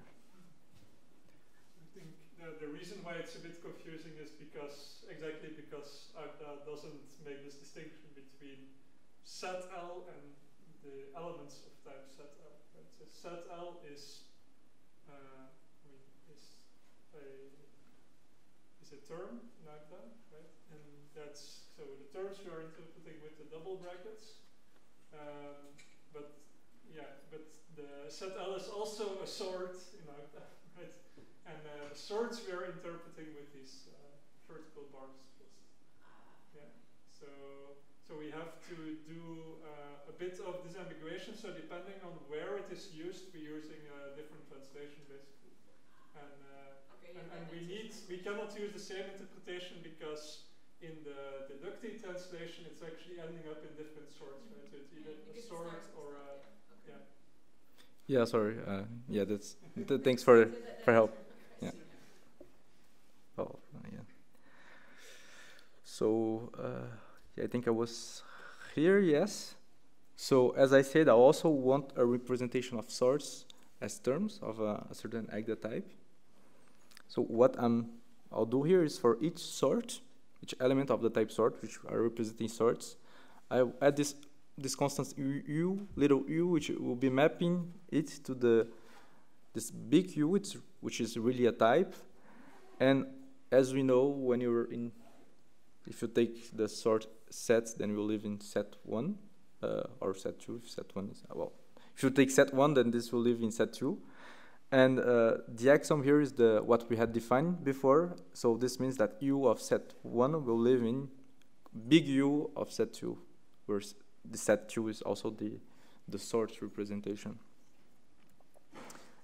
I think the, the reason why it's a bit confusing is because, exactly because Agda doesn't make this distinction between set L and the elements of type set L. Right? So set L is, uh, I mean, is a, is a term in Agda, right? And that's, so the terms we are interpreting with the double brackets. Um, but yeah, but the set L is also a sort in Agda, right? And uh, the sorts we are interpreting with these uh, vertical bars. Yeah. So so we have to do uh, a bit of disambiguation. So depending on where it is used, we're using a different translation basically. And uh, Okay, and, and we need we cannot use the same interpretation because in the Dedukti translation it's actually ending up in different sorts, right? So it's Yeah, either a sort or a yeah. Okay. yeah. Yeah, sorry. Uh, yeah, that's. th- thanks for for help. Yeah. Oh, uh, yeah. So, uh, I think I was here, yes. So, as I said, I also want a representation of sorts as terms of a, a certain agda type. So, what I'm, I'll do here is for each sort, each element of the type sort, which are representing sorts, I add this this constant u, u, little u, which will be mapping it to the this big U, which, which is really a type, and as we know, when you're in, if you take the sort sets, then you'll live in set one, uh, or set two. If set one is uh, well, if you take set one, then this will live in set two, and uh, the axiom here is the what we had defined before. So this means that U of set one will live in big U of set two, where the set two is also the the sort representation.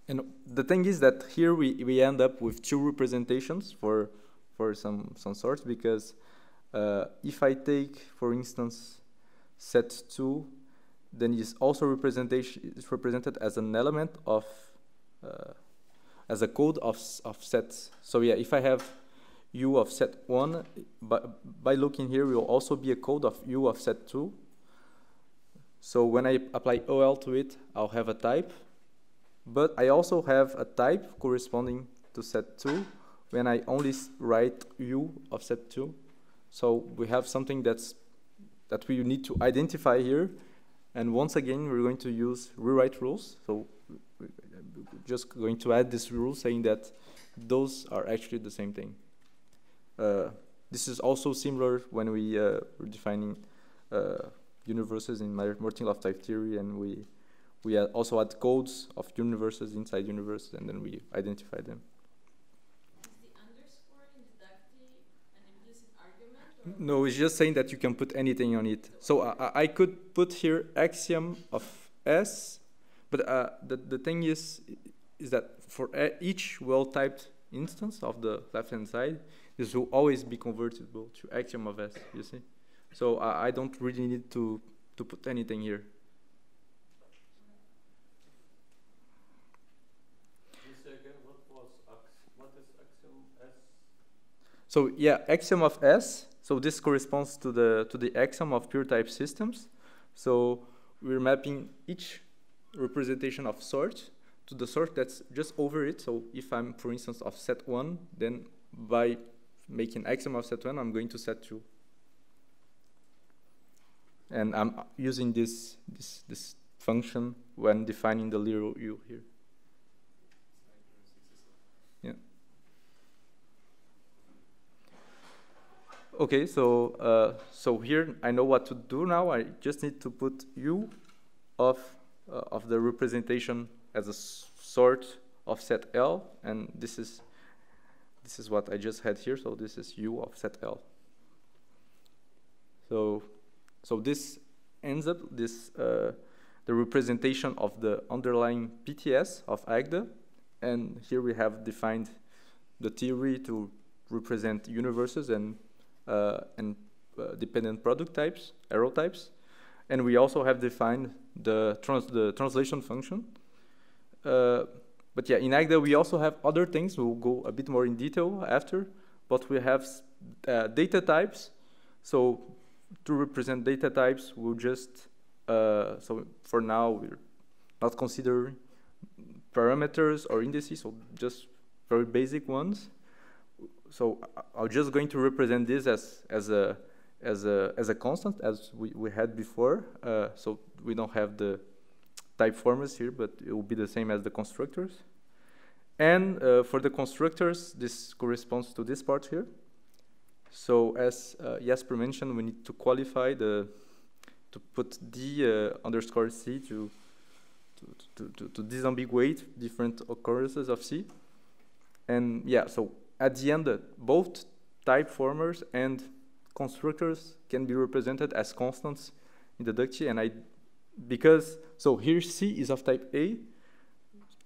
And the thing is that here we, we end up with two representations for for some some sorts because uh, if I take, for instance, set two then it's also representation is represented as an element of uh, as a code of of sets. So yeah, if I have u of set one, by by looking here, will also be a code of u of set two. So when I apply OL to it, I'll have a type, but I also have a type corresponding to set two when I only write u of set two. So we have something that's that we need to identify here. And once again, we're going to use rewrite rules. So we're just going to add this rule saying that those are actually the same thing. Uh, this is also similar when we uh, were defining uh, universes in Martin-Löf type theory, and we we also add codes of universes inside universes, and then we identify them. Is the underscore in Dedukti an implicit argument? Or No, it's just saying that you can put anything on it. So I, I- could put here axiom of S, but uh, the, the thing is, is that for each well-typed instance of the left-hand side, this will always be convertible to axiom of S, you see? So I, I don't really need to, to put anything here. So yeah, axiom of S. So this corresponds to the to the axiom of pure type systems. So we're mapping each representation of sort to the sort that's just over it. So if I'm, for instance, of set one, then by making axiom of set one, I'm going to set two. And I'm using this this this function when defining the little u here. Okay, so uh, so here I know what to do now. I just need to put u of uh, of the representation as a sort of set L, and this is this is what I just had here. So this is u of set L. So so this ends up this uh, the representation of the underlying PTS of AGDA, and here we have defined the theory to represent universes and uh, and uh, dependent product types, arrow types, and we also have defined the trans the translation function. Uh, but yeah, in Agda we also have other things. We'll go a bit more in detail after, but we have uh, data types. So to represent data types, we'll just uh, so for now we're not considering parameters or indices, so just very basic ones so I'm just going to represent this as as a as a as a constant as we, we had before. Uh, so we don't have the type formers here, but it will be the same as the constructors. And uh, for the constructors, this corresponds to this part here. So as uh, Jesper mentioned, we need to qualify the to put d uh, underscore c to to, to, to, disambiguate different occurrences of c. And yeah, so at the end, uh, both type formers and constructors can be represented as constants in Dedukti, and I, because, so here C is of type A,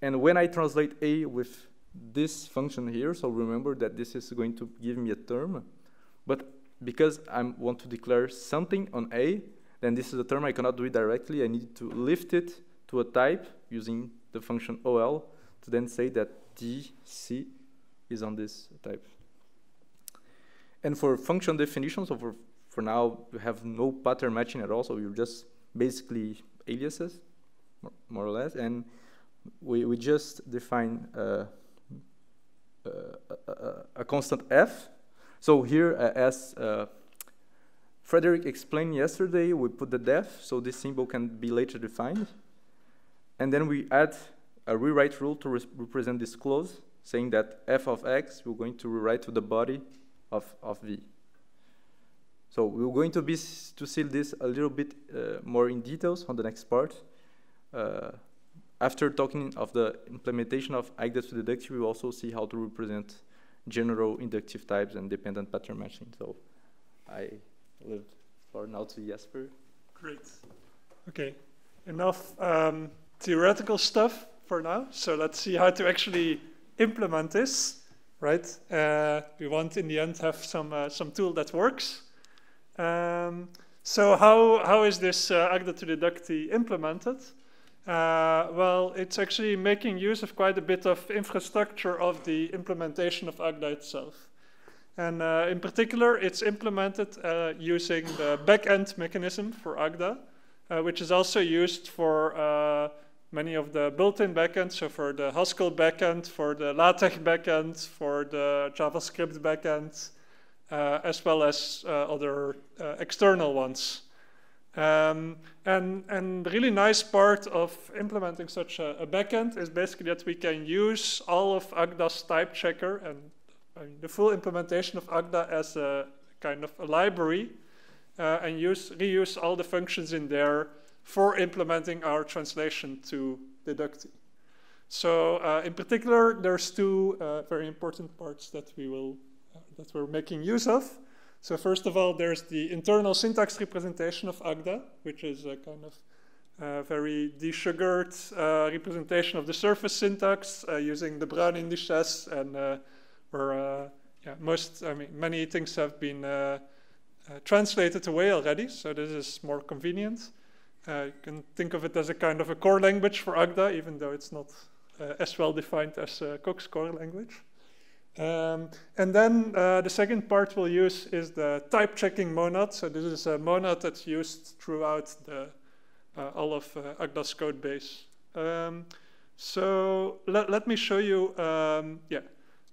and when I translate A with this function here, so remember that this is going to give me a term, but because I want to declare something on A, then this is a term I cannot do it directly, I need to lift it to a type using the function OL to then say that DC is on this type. And for function definition, so for, for now, we have no pattern matching at all, so you're just basically aliases, more, or less, and we, we just define uh, uh, a, a constant f. So here, uh, as uh, Frederick explained yesterday, we put the def, so this symbol can be later defined. And then we add a rewrite rule to res- represent this clause, saying that f of x we're going to rewrite to the body of, of v. So we're going to be to see this a little bit uh, more in details on the next part. Uh, after talking of the implementation of AGDA to Dedukti, we also see how to represent general inductive types and dependent pattern matching. So I leave for now to Jesper. Great. Okay, enough um, theoretical stuff for now. So let's see how to actually implement this, right? Uh, we want in the end have some uh, some tool that works. Um, so how, how is this uh, Agda to Dedukti implemented? Uh, well, it's actually making use of quite a bit of infrastructure of the implementation of Agda itself. And uh, in particular, it's implemented uh, using the backend mechanism for Agda, uh, which is also used for uh, many of the built-in backends, so for the Haskell backend, for the LaTeX backend, for the JavaScript backend, uh, as well as other external ones. Um, and, and the really nice part of implementing such a, a, backend is basically that we can use all of Agda's type checker and I mean, the full implementation of Agda as a kind of a library uh, and use, reuse all the functions in there for implementing our translation to Dedukti. So uh, in particular, there's two uh, very important parts that we will uh, that we're making use of. So first of all, there's the internal syntax representation of Agda, which is a kind of uh, very desugared uh, representation of the surface syntax uh, using de Bruijn indices and uh, where uh, yeah, most, I mean, many things have been uh, translated away already, so this is more convenient. you can think of it as a kind of a core language for Agda, even though it's not as well defined as Coq's core language. Um, and then uh, the second part we'll use is the type checking monad. So this is a monad that's used throughout the, uh, all of uh, Agda's code base. Um, so let, let me show you um, yeah,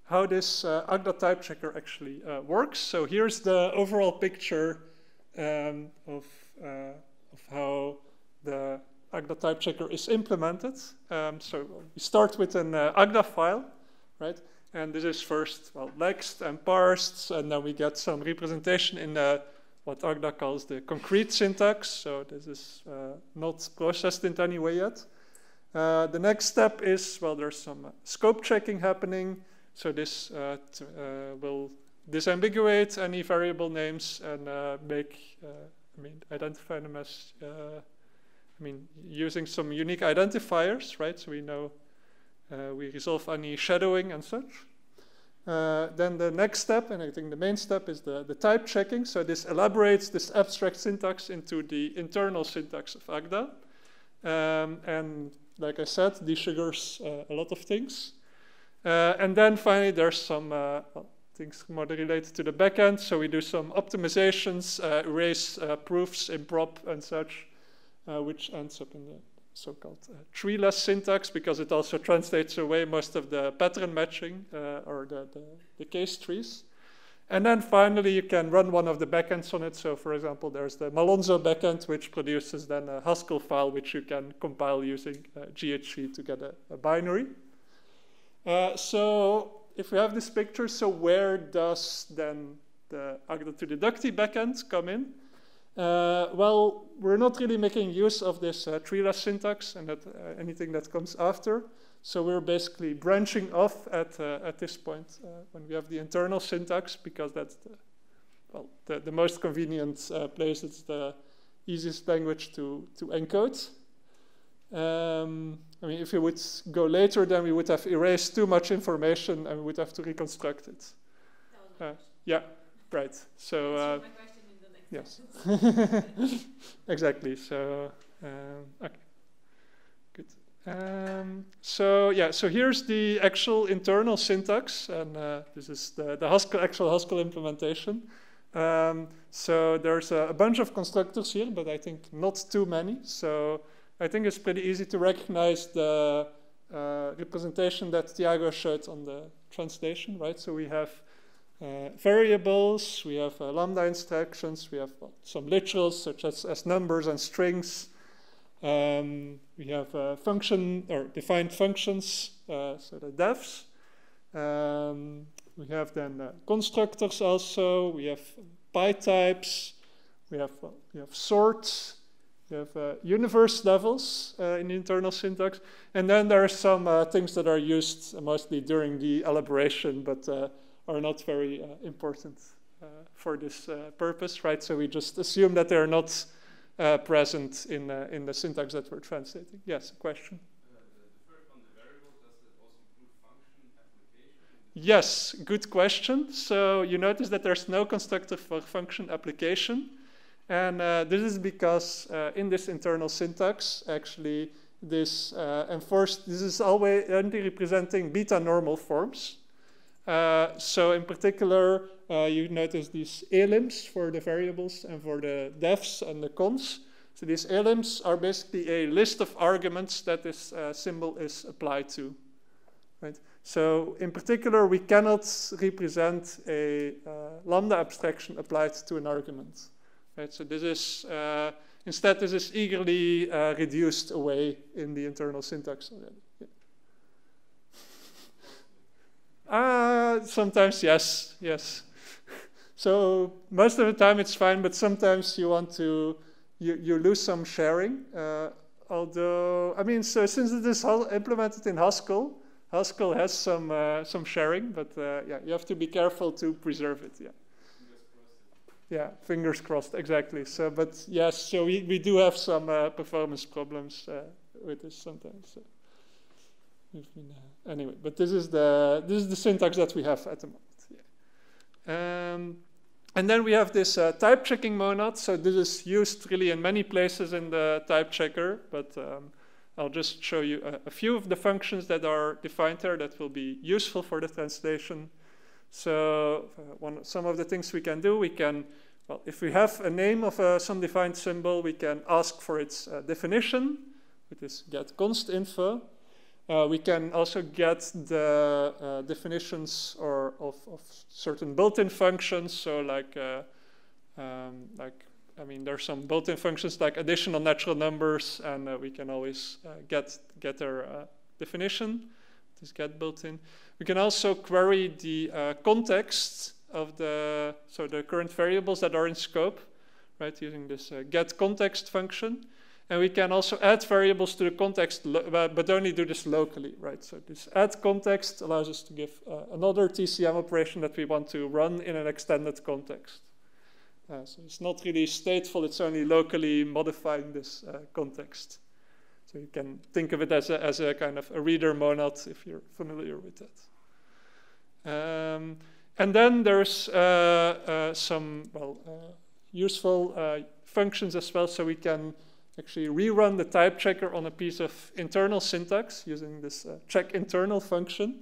how this uh, Agda type checker actually uh, works. So here's the overall picture um, of, uh, of how the Agda type checker is implemented. Um, so we start with an uh, Agda file, right? And this is first, well, lexed and parsed, and then we get some representation in the, what Agda calls the concrete syntax. So this is uh, not processed in any way yet. Uh, the next step is, well, there's some uh, scope checking happening. So this uh, uh, will disambiguate any variable names and uh, make, I mean, identify them as, I mean, using some unique identifiers, right? So we know uh, we resolve any shadowing and such. Uh, then the next step, and I think the main step, is the, the type checking. So this elaborates this abstract syntax into the internal syntax of Agda. Um, and like I said, desugars uh, a lot of things. Uh, and then finally, there's some uh, things more related to the backend. So we do some optimizations, uh, erase proofs in prop and such, which ends up in the so-called uh, treeless syntax because it also translates away most of the pattern matching uh, or the, the, the, case trees. And then finally, you can run one of the backends on it. So for example, there's the MAlonzo backend, which produces then a Haskell file, which you can compile using uh, GHC to get a, a binary. Uh, so if we have this picture, so where does then the Agda to Dedukti backend come in? Uh, well, we're not really making use of this uh, treeless syntax and that, uh, anything that comes after. So we're basically branching off at, uh, at this point uh, when we have the internal syntax because that's the, well, the, the most convenient uh, place. It's the easiest language to, to encode. Um, I mean, if we would go later, then we would have erased too much information and we would have to reconstruct it. yeah, right. So. Yes. *laughs* exactly. So, um, okay. Good. Um, so yeah, so here's the actual internal syntax, and uh, this is the, the Haskell, actual Haskell implementation. Um, so there's a, a, bunch of constructors here, but I think not too many. So I think it's pretty easy to recognize the uh, representation that Tiago showed on the translation, right? So we have uh, variables, we have uh, lambda instructions, we have well, some literals such as, as numbers and strings. Um, we have uh, function or defined functions, uh, so the defs. Um, we have then uh, constructors also. We have Pi types. We have well, we have sorts. We have uh, universe levels in the internal syntax, and then there are some things that are used mostly during the elaboration, but are not very uh, important uh, for this uh, purpose, right? So we just assume that they're not present in, in the syntax that we're translating. Yes, question? Yes, good question. So you notice that there's no constructor for function application. And uh, this is because uh, in this internal syntax, actually, this uh, enforced, this is always only representing beta normal forms. Uh, so in particular, uh, you notice these elims for the variables and for the defs and the cons. So these elims are basically a list of arguments that this uh, symbol is applied to. Right? So in particular, we cannot represent a uh, lambda abstraction applied to an argument. Right? So this is, uh, instead, this is eagerly reduced away in the internal syntax already. Uh, sometimes yes, yes. so most of the time it's fine, but sometimes you want to, you, you lose some sharing. Uh, although, I mean, so since it is implemented in Haskell, Haskell has some uh, some sharing, but uh, yeah, you have to be careful to preserve it. Yeah. Yeah, fingers crossed, exactly. So, but yes, so we, we do have some uh, performance problems uh, with this sometimes. So been, uh, anyway, but this is the this is the syntax that we have at the moment. Yeah. Um, and then we have this uh, type checking monad. So this is used really in many places in the type checker, but um, I'll just show you a, a, few of the functions that are defined there that will be useful for the translation. So uh, one, some of the things we can do, we can, well, if we have a name of uh, some defined symbol, we can ask for its uh, definition, which is get const info. Uh, we can also get the uh, definitions or of, of certain built-in functions. So like, uh, um, like I mean, there's some built-in functions like additional natural numbers, and uh, we can always uh, get get their uh, definition. This get built-in. We can also query the context of the so the current variables that are in scope, right? Using this get context function. And we can also add variables to the context, but only do this locally, right? So this add context allows us to give uh, another TCM operation that we want to run in an extended context. Uh, so it's not really stateful, it's only locally modifying this uh, context. So you can think of it as a, as a kind of a reader monad if you're familiar with that. Um, and then there's uh, uh some, well, uh, useful functions as well, so we can actually rerun the type checker on a piece of internal syntax using this uh, check internal function.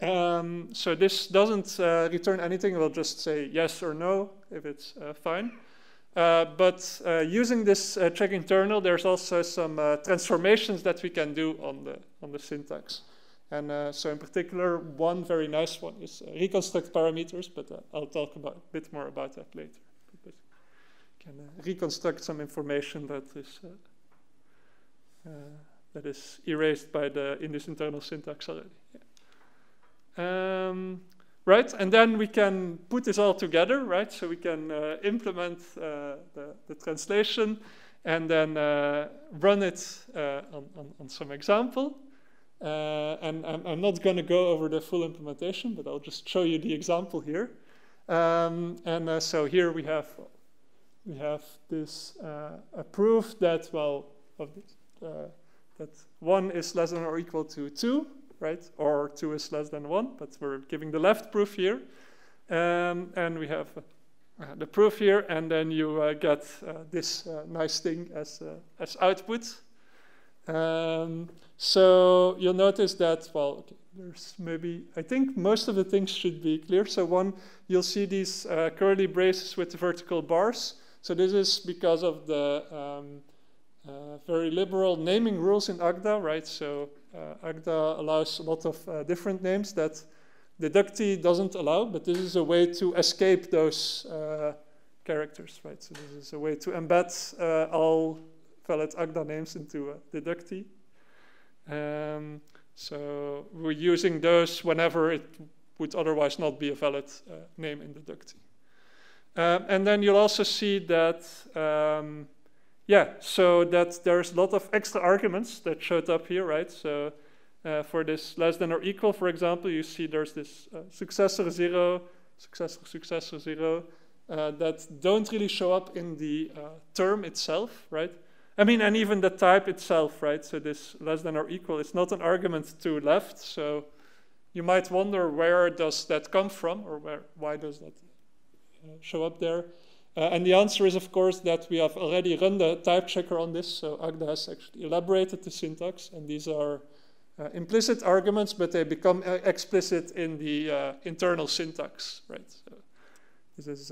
Um, so this doesn't uh, return anything, it will just say yes or no if it's uh, fine. Uh, but uh, using this uh, check internal, there's also some transformations that we can do on the, on the syntax. And so in particular, one very nice one is reconstruct parameters, but I'll talk about a bit more about that later can uh, reconstruct some information that is uh, uh, that is erased by the in this internal syntax already. Um, right, and then we can put this all together, right? So we can uh, implement uh, the, the, translation and then uh, run it on, on, on, some example. and I'm, I'm not going to go over the full implementation, but I'll just show you the example here. Um, and so here we have we have this uh, a proof that well of this, uh, that one is less than or equal to two, right? Or two is less than one, but we're giving the left proof here, um, and we have uh, the proof here, and then you uh, get uh, this uh, nice thing as as output. Um, so you'll notice that well. Okay, there's maybe, I think most of the things should be clear. So one, you'll see these curly braces with the vertical bars. So this is because of the um, uh, very liberal naming rules in Agda, right? So uh, Agda allows a lot of uh, different names that Dedukti doesn't allow, but this is a way to escape those uh, characters, right? So this is a way to embed uh, all valid Agda names into Dedukti. Um, so we're using those whenever it would otherwise not be a valid uh, name in Dedukti. Um, and then you'll also see that, um, yeah, so that there's a lot of extra arguments that showed up here, right? So uh, for this less than or equal, for example, you see there's this uh, successor zero, successor, successor zero, uh, that don't really show up in the uh, term itself, right? I mean, and even the type itself, right? So this less than or equal, it's not an argument to left, so you might wonder where does that come from, or where, why does that show up there. Uh, and the answer is, of course, that we have already run the type checker on this. So Agda has actually elaborated the syntax, and these are uh, implicit arguments, but they become uh, explicit in the internal syntax, right? So this is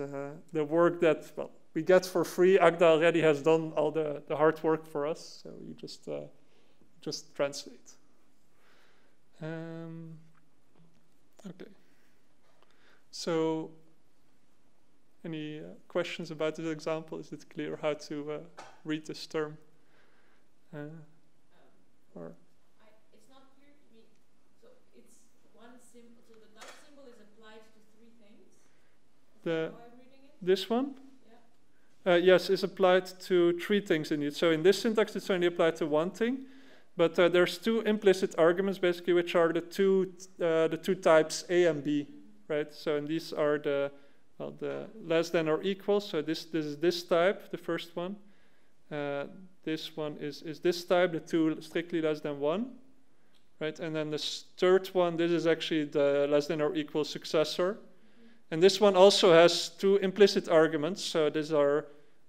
the work that well we get for free. Agda already has done all the, the hard work for us, so you just uh, just translate. Um, okay. So any uh, questions about this example? Is it clear how to uh, read this term? Uh, or I, it's not clear to me. So it's one symbol. So the dot symbol is applied to three things. Is The- how I'm reading it? this one? Uh, yes, is applied to three things indeed. So in this syntax, it's only applied to one thing, but uh, there's two implicit arguments basically, which are the two uh, the two types A and B, right? So and these are the well, the less than or equal. So this this is this type, the first one. Uh, this one is is this type, the two strictly less than one, right? And then the third one, this is actually the less than or equal successor. And this one also has two implicit arguments. So these are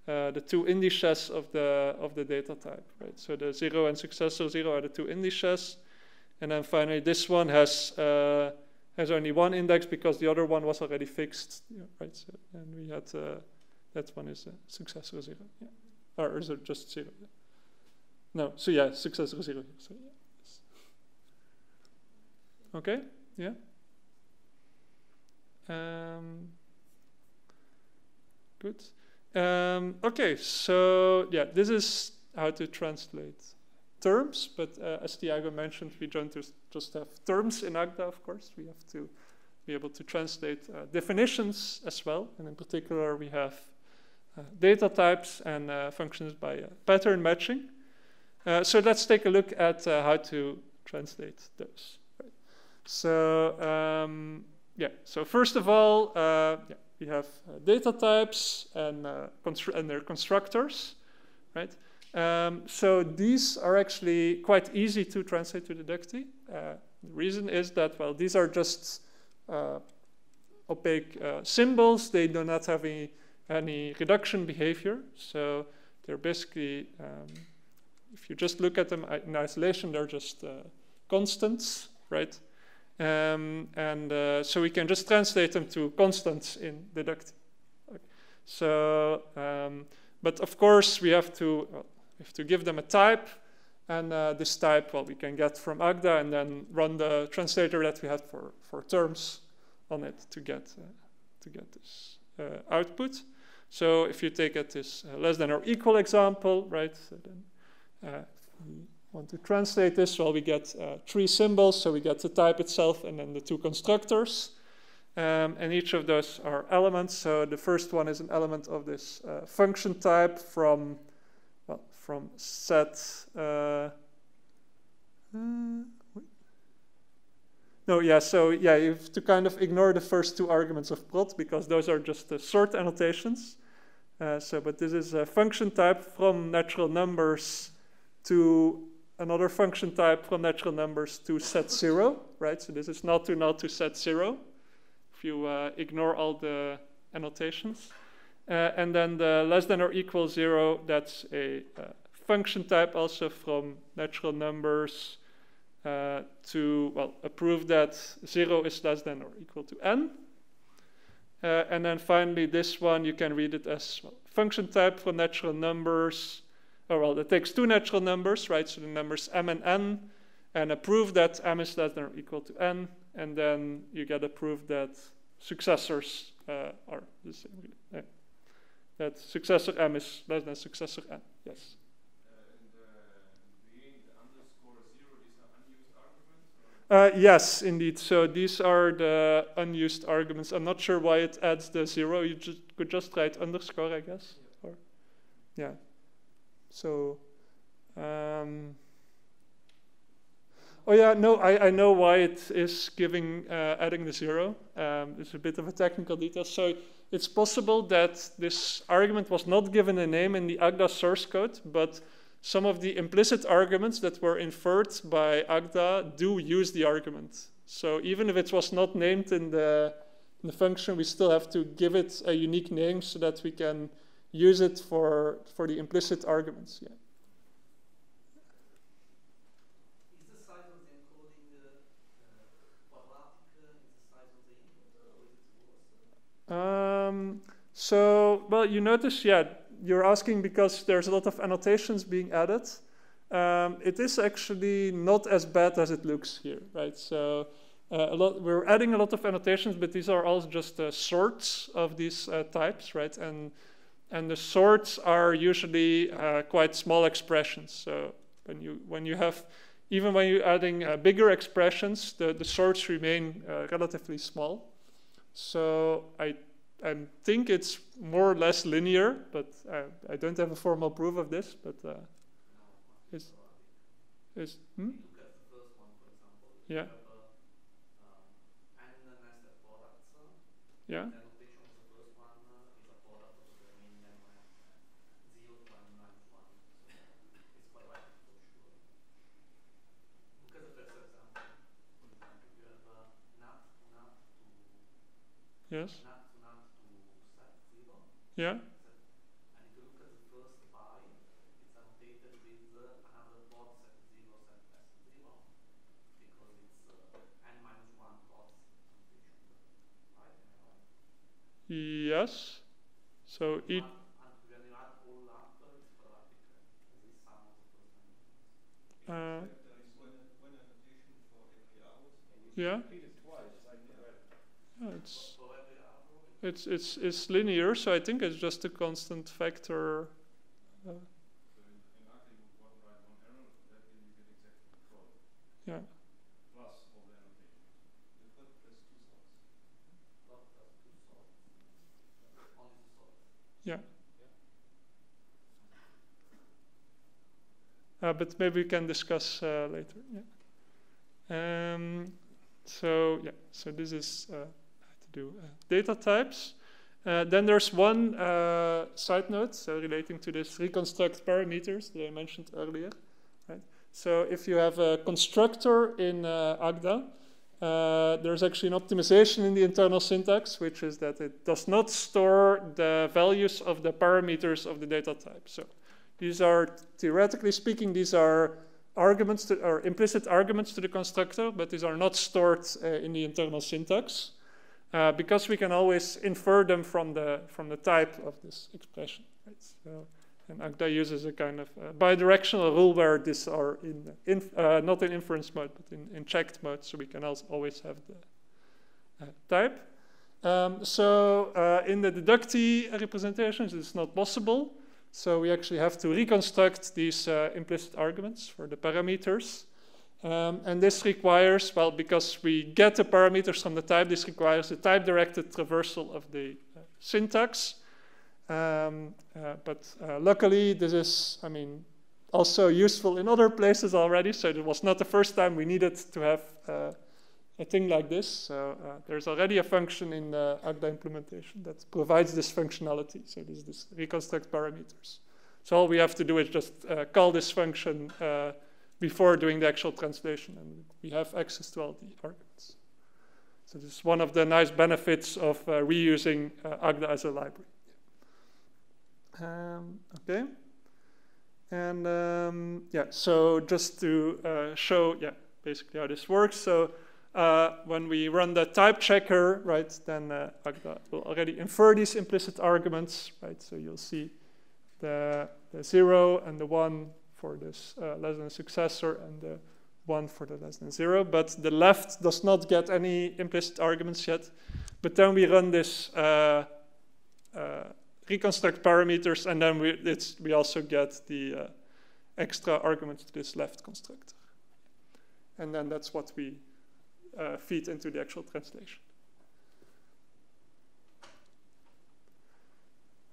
uh, the two indices of the of the data type, right? So the zero and successor zero are the two indices, and then finally this one has uh, has only one index because the other one was already fixed, yeah, right? So, and we had uh, that one is uh, successor zero, yeah, or is it just zero? Yeah. No, so yeah, successor zero. So yeah. yes. Okay, yeah. Um, good. Um, okay, so yeah, this is how to translate terms, but uh, as Tiago mentioned, we don't just, have terms in Agda, of course. We have to be able to translate uh, definitions as well, and in particular, we have uh, data types and uh, functions by uh, pattern matching. Uh, so let's take a look at how to translate those. Right. So um, yeah, so first of all, yeah, we have data types and, and their constructors, right? Um, so these are actually quite easy to translate to Dedukti. Uh, the reason is that, well, these are just uh, opaque uh, symbols. They do not have any, any reduction behavior. So they're basically, um, if you just look at them in isolation, they're just uh, constants, right? Um, and uh, so we can just translate them to constants in Dedukti. Okay. So, um, but of course we have to we have to give them a type, and uh, this type, well, we can get from Agda, and then run the translator that we had for for terms on it to get uh, to get this uh, output. So if you take it this uh, less than or equal example, right? So then, uh, we want to translate this, well, we get uh, three symbols. So we get the type itself and then the two constructors. Um, and each of those are elements. So the first one is an element of this function type from, from set. Uh, no, yeah, so yeah, you have to kind of ignore the first two arguments of prod because those are just the sort annotations. Uh, so, but this is a function type from natural numbers to another function type from natural numbers to set zero, right? So this is not to not to set zero if you uh, ignore all the annotations. Uh, and then the less than or equal zero, that's a uh, function type also from natural numbers uh, to, well, prove that zero is less than or equal to n. Uh, and then finally, this one, you can read it as well, function type from natural numbers. Oh, well, it takes two natural numbers, right? So the numbers m and n, and a proof that m is less than or equal to n. And then you get a proof that successors uh, are the same. Yeah. That successor m is less than successor n. Yes. Uh, yes, indeed. So these are the unused arguments. I'm not sure why it adds the zero. You just could just write underscore, I guess. Or, yeah. So, um, oh yeah, no, I, I know why it is giving uh, adding the zero. Um, it's a bit of a technical detail. So it's possible that this argument was not given a name in the Agda source code, but some of the implicit arguments that were inferred by Agda do use the argument. So even if it was not named in the the function, we still have to give it a unique name so that we can use it for, for the implicit arguments. Yeah. Is the size of the encoding uh, Um, so, well, you notice, yeah, you're asking because there's a lot of annotations being added. Um, it is actually not as bad as it looks here, right? So uh, a lot, we're adding a lot of annotations, but these are all just uh, sorts of these uh, types, right? And and the sorts are usually uh, quite small expressions. So when you when you have even when you're adding uh, bigger expressions, the the sorts remain uh, relatively small. So I I think it's more or less linear, but I don't have a formal proof of this. But is is hmm? Look at the first one, for example. Yeah. Yeah. uh, um, n nested products. uh, The notation of the first one uh, is a product of the remaining n minus uh, 0 to n minus 1. It's quadratic for sure. Look at the first example. For example, you have uh, nat nat to Yes. nat to nat to set 0. Yeah. And if you look at the first pi, it's annotated with another prod set 0 set less 0 because it's n minus 1 prods annotation. Right? Am I right? Yes. So up, uh, yeah. It It's it's it's it's linear, so I think it's just a constant factor. Uh. Yeah. Yeah. Uh, but maybe we can discuss uh, later. Yeah. Um, so yeah. So this is uh, do uh, data types. Uh, then there's one uh, side note so relating to this reconstruct parameters that I mentioned earlier. Right. So if you have a constructor in Agda, uh, there's actually an optimization in the internal syntax, which is that it does not store the values of the parameters of the data type. So these are, theoretically speaking, these are arguments to, or implicit arguments to the constructor, but these are not stored uh, in the internal syntax uh, because we can always infer them from the from the type of this expression. Right? So, and Agda uses a kind of uh, bidirectional rule where these are in, in uh, not in inference mode, but in, in checked mode, so we can also always have the uh, type. Um, so uh, in the Dedukti representations, it's not possible. So we actually have to reconstruct these uh, implicit arguments for the parameters. Um, and this requires, well, because we get the parameters from the type, this requires a type-directed traversal of the uh, syntax. Um, uh, but uh, luckily, this is, I mean, also useful in other places already. So it was not the first time we needed to have uh, a thing like this. So uh, there's already a function in the Agda implementation that provides this functionality. So this this reconstruct parameters. So all we have to do is just uh, call this function before doing the actual translation, and we have access to all the arguments. So this is one of the nice benefits of uh, reusing uh, Agda as a library. Um, okay. And um, yeah, so just to uh, show, yeah, basically how this works. So uh, when we run the type checker, right, then uh, Agda will already infer these implicit arguments, right? So you'll see the, the zero and the one for this uh, less than successor and the one for the less than zero. But the left does not get any implicit arguments yet. But then we run this uh, uh, reconstruct parameters, and then we, it's, we also get the uh, extra arguments to this left constructor. And then that's what we uh, feed into the actual translation.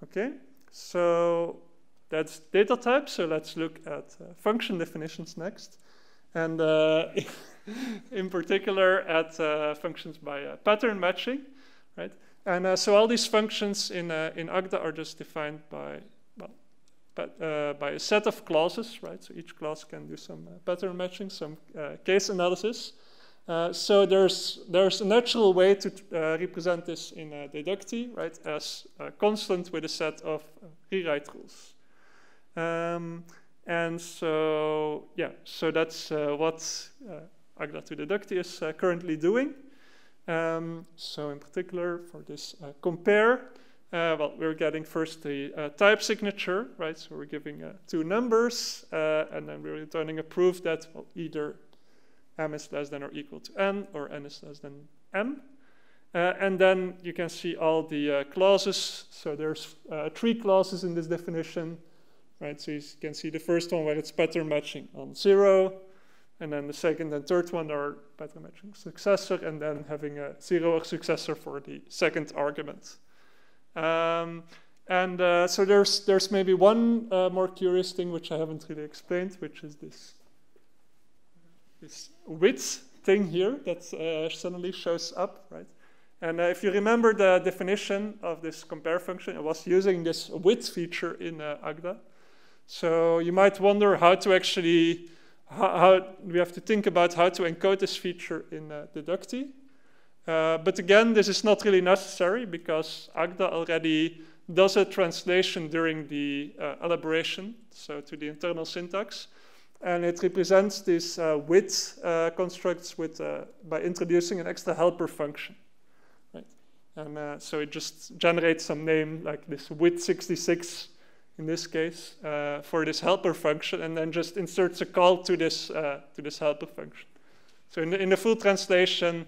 Okay, so that's data type. So let's look at uh, function definitions next. And uh, *laughs* in particular at uh, functions by uh, pattern matching, right? And uh, so all these functions in, uh, in Agda are just defined by, well, by a set of clauses, right? So each clause can do some pattern matching, some case analysis. Uh, so there's there's a natural way to uh, represent this in Dedukti, right, as a constant with a set of uh, rewrite rules. Um, and so yeah, so that's uh, what uh, Agda to Dedukti is uh, currently doing. Um, so in particular for this uh, compare, uh, well, we're getting first the uh, type signature, right? So we're giving uh, two numbers, and then we're returning a proof that well, either m is less than or equal to n, or n is less than m. And then you can see all the clauses. So there's three clauses in this definition, right? So you can see the first one where it's pattern matching on zero, and then the second and third one are pattern matching successor, and then having a zero or successor for the second argument. Um, and uh, so there's there's maybe one uh, more curious thing which I haven't really explained, which is this this with thing here that uh, suddenly shows up, right? And uh, if you remember the definition of this compare function, it was using this with feature in uh, Agda. So you might wonder how to actually how, how, we have to think about how to encode this feature in uh, Dedukti. Uh, but again, this is not really necessary because Agda already does a translation during the uh, elaboration, so to the internal syntax. And it represents these uh, with uh, constructs with, uh, by introducing an extra helper function. Right? And uh, so it just generates some name like this with66 in this case for this helper function, and then just inserts a call to this, to this helper function. So in the, in the full translation,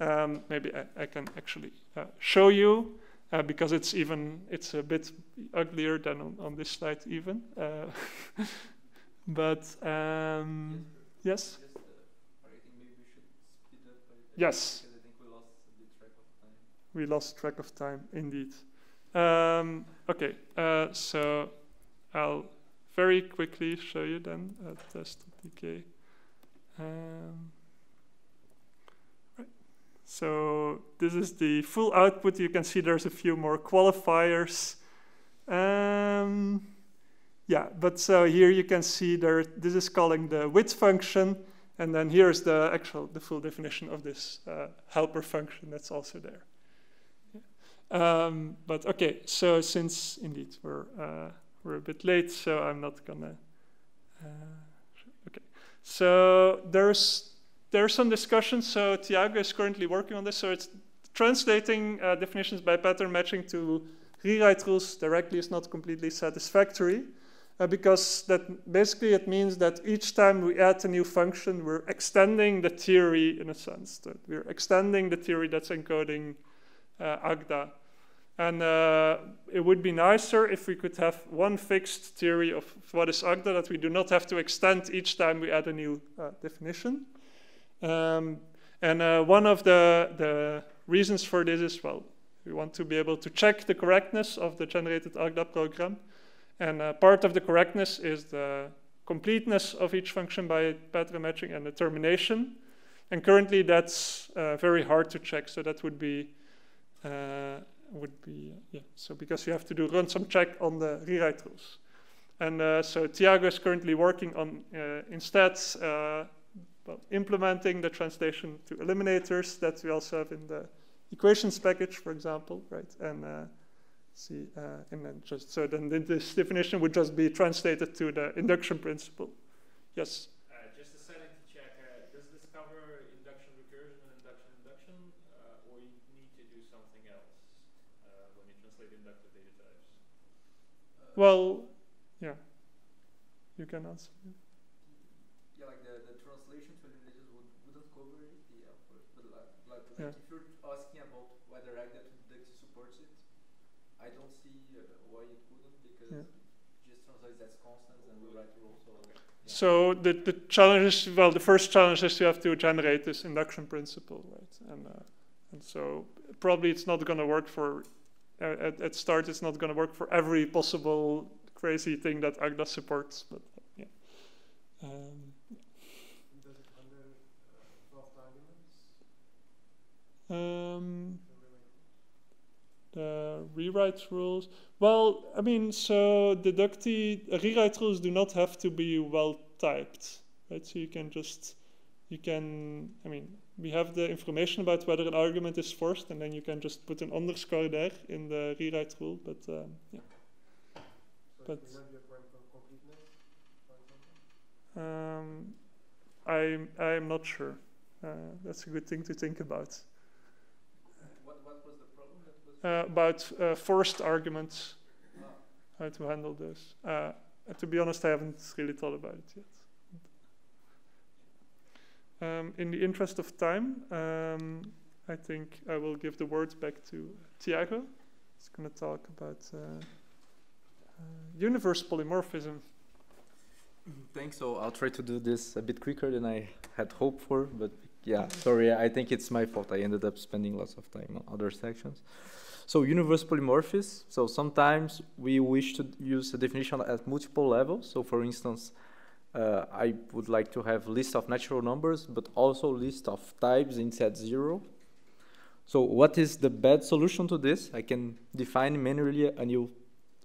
um, maybe I, I, can actually uh, show you uh, because it's even it's a bit uglier than on, on this slide even. Uh, *laughs* but um, yes. Yes. We lost track of time indeed. Um, okay, uh, so I'll very quickly show you then a test decay. Um, so this is the full output. You can see there's a few more qualifiers. Um, yeah, but so here you can see there, this is calling the with function. And then here's the actual, the full definition of this uh, helper function that's also there. Um, but okay, so since indeed we're, uh, we're a bit late, so I'm not gonna, uh, okay. So there's there's some discussion. So Tiago is currently working on this. So it's translating uh, definitions by pattern matching to rewrite rules directly is not completely satisfactory. Uh, because that basically it means that each time we add a new function, we're extending the theory in a sense. That we're extending the theory that's encoding Agda. And uh, it would be nicer if we could have one fixed theory of what is Agda that we do not have to extend each time we add a new uh, definition. Um, and uh, one of the, the reasons for this is, well, we want to be able to check the correctness of the generated Agda program. And uh, part of the correctness is the completeness of each function by pattern matching and the termination. And currently that's uh, very hard to check, so that would be, uh, would be yeah, so because you have to do run some check on the rewrite rules. And uh, so Tiago is currently working on uh, instead well, implementing the translation to eliminators that we also have in the equations package, for example, right? And uh, see, uh, and then just so then this definition would just be translated to the induction principle. Yes. Uh, just a second to check. Uh, does this cover induction recursion and induction induction, uh, or you need to do something else uh, when you translate inductive data types? Well, yeah. You can answer. Yeah, like the, the translation to eliminators would, wouldn't cover it, yeah, of course. But like, like, like Yeah. if you're asking about whether Agda supports it, I don't see uh, why it wouldn't because Yeah. it just translates as constants and rewrite rules. So, yeah. So the, the challenge is, well, the first challenge is you have to generate this induction principle, right? And, uh, and so probably it's not going to work for, at, at start, it's not going to work for every possible crazy thing that Agda supports, but yeah. Um, Does it handle uh, um, the rewrite rules. Well, I mean, so Dedukti uh, rewrite rules do not have to be well typed, right? So you can just, you can, I mean, we have the information about whether an argument is forced, and then you can just put an underscore there in the rewrite rule. But um, yeah, So But- it will not be a problem for completeness, for example? um, I'm I'm not sure. Uh, that's a good thing to think about. What, what was the problem that was? Uh, about uh, forced arguments, how to handle those. Uh, to be honest, I haven't really thought about it yet. Um, in the interest of time, um, I think I will give the words back to Tiago. He's going to talk about uh, uh, universe polymorphism. Thanks. So I'll try to do this a bit quicker than I had hoped for, but yeah, sorry. I think it's my fault. I ended up spending lots of time on other sections. So universe polymorphism. So sometimes we wish to use a definition at multiple levels. So for instance, uh, I would like to have list of natural numbers, but also list of types in set zero. So what is the bad solution to this? I can define manually a new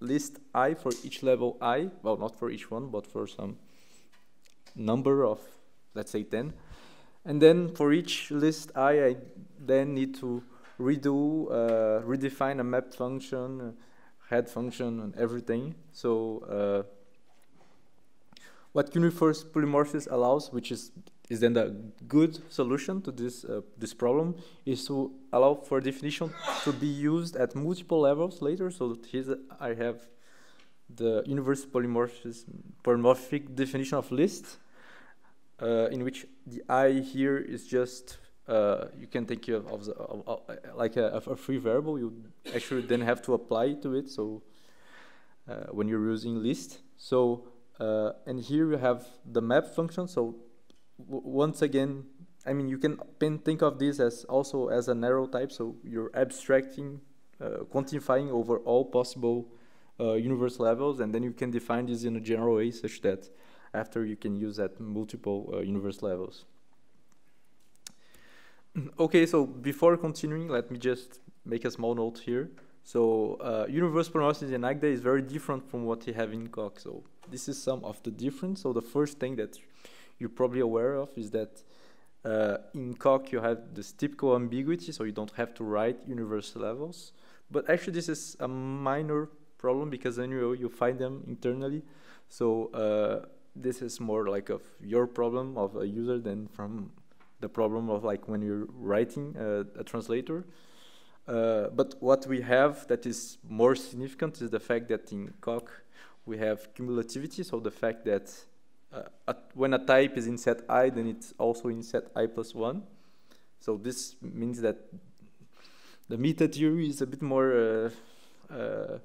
list i for each level i. Well, not for each one, but for some number of, let's say 10. And then for each list i, I then need to redo, uh, redefine a map function, head function, and everything. So uh, what universe polymorphism allows, which is is then the good solution to this uh, this problem, is to allow for definition to be used at multiple levels later. So here I have the universe polymorphism polymorphic definition of list, uh, in which the i here is just uh, you can think of, of, the, of, of like a, a free variable. You actually then have to apply to it. So uh, when you're using list, so uh, and here you have the map function. So once again, I mean, you can think of this as also as a narrow type. So you're abstracting, uh, quantifying over all possible uh, universe levels, and then you can define this in a general way such that after you can use at multiple uh, universe levels. *clears throat* okay, so before continuing, let me just make a small note here. So uh, universe polymorphism in Agda is very different from what you have in Coq. So this is some of the difference. So the first thing that you're probably aware of is that uh, in Coq you have this typical ambiguity, so you don't have to write universe levels. But actually this is a minor problem because you, you find them internally. So uh, this is more like of your problem of a user than from the problem of like when you're writing uh, a translator. Uh, but what we have that is more significant is the fact that in Coq we have cumulativity, so the fact that uh, at, when a type is in set i, then it's also in set i plus 1. So this means that the meta theory is a bit more uh, uh,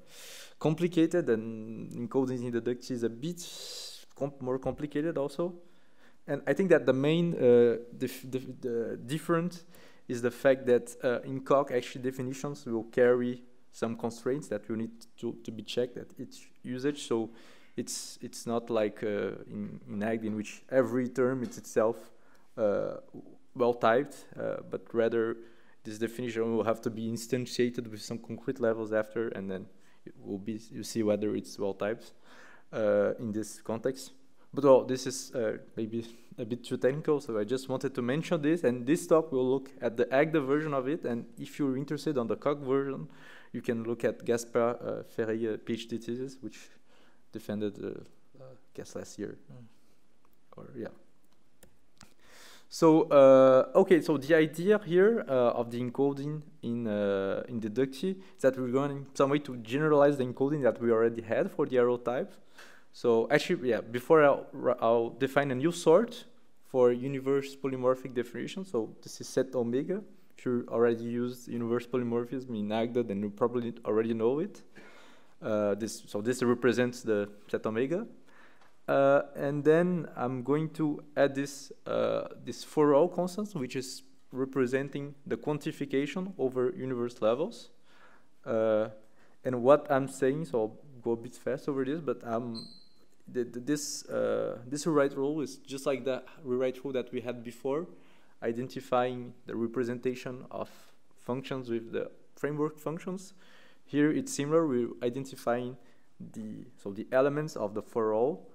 complicated and encoding in Dedukti is a bit comp more complicated also. And I think that the main uh, dif dif the different is the fact that uh, in Coq actually definitions will carry some constraints that will need to, to be checked at each usage. So it's it's not like uh, in, in Agda in which every term is itself uh, well typed, uh, but rather this definition will have to be instantiated with some concrete levels after, and then it will be you see whether it's well typed uh, in this context. But well, this is uh, maybe a bit too technical, so I just wanted to mention this. And this talk will look at the Agda version of it. And if you're interested on the Coq version, you can look at Gaspard uh, Férey PhD thesis, which defended, uh, uh, guess last year, or yeah. So uh, okay, so the idea here uh, of the encoding in uh, in Dedukti is that we're going some way to generalize the encoding that we already had for the arrow type. So actually, yeah, before I'll, I'll define a new sort for universe polymorphic definition. So this is set omega. If you already used universe polymorphism in Agda, then you probably already know it. Uh, this, so this represents the set omega. Uh, and then I'm going to add this, uh, this for all constants, which is representing the quantification over universe levels. Uh, and what I'm saying, so go a bit fast over this, but um, the, the, this, uh, this rewrite rule is just like the rewrite rule that we had before, identifying the representation of functions with the framework functions. Here it's similar, we're identifying the, so the elements of the for all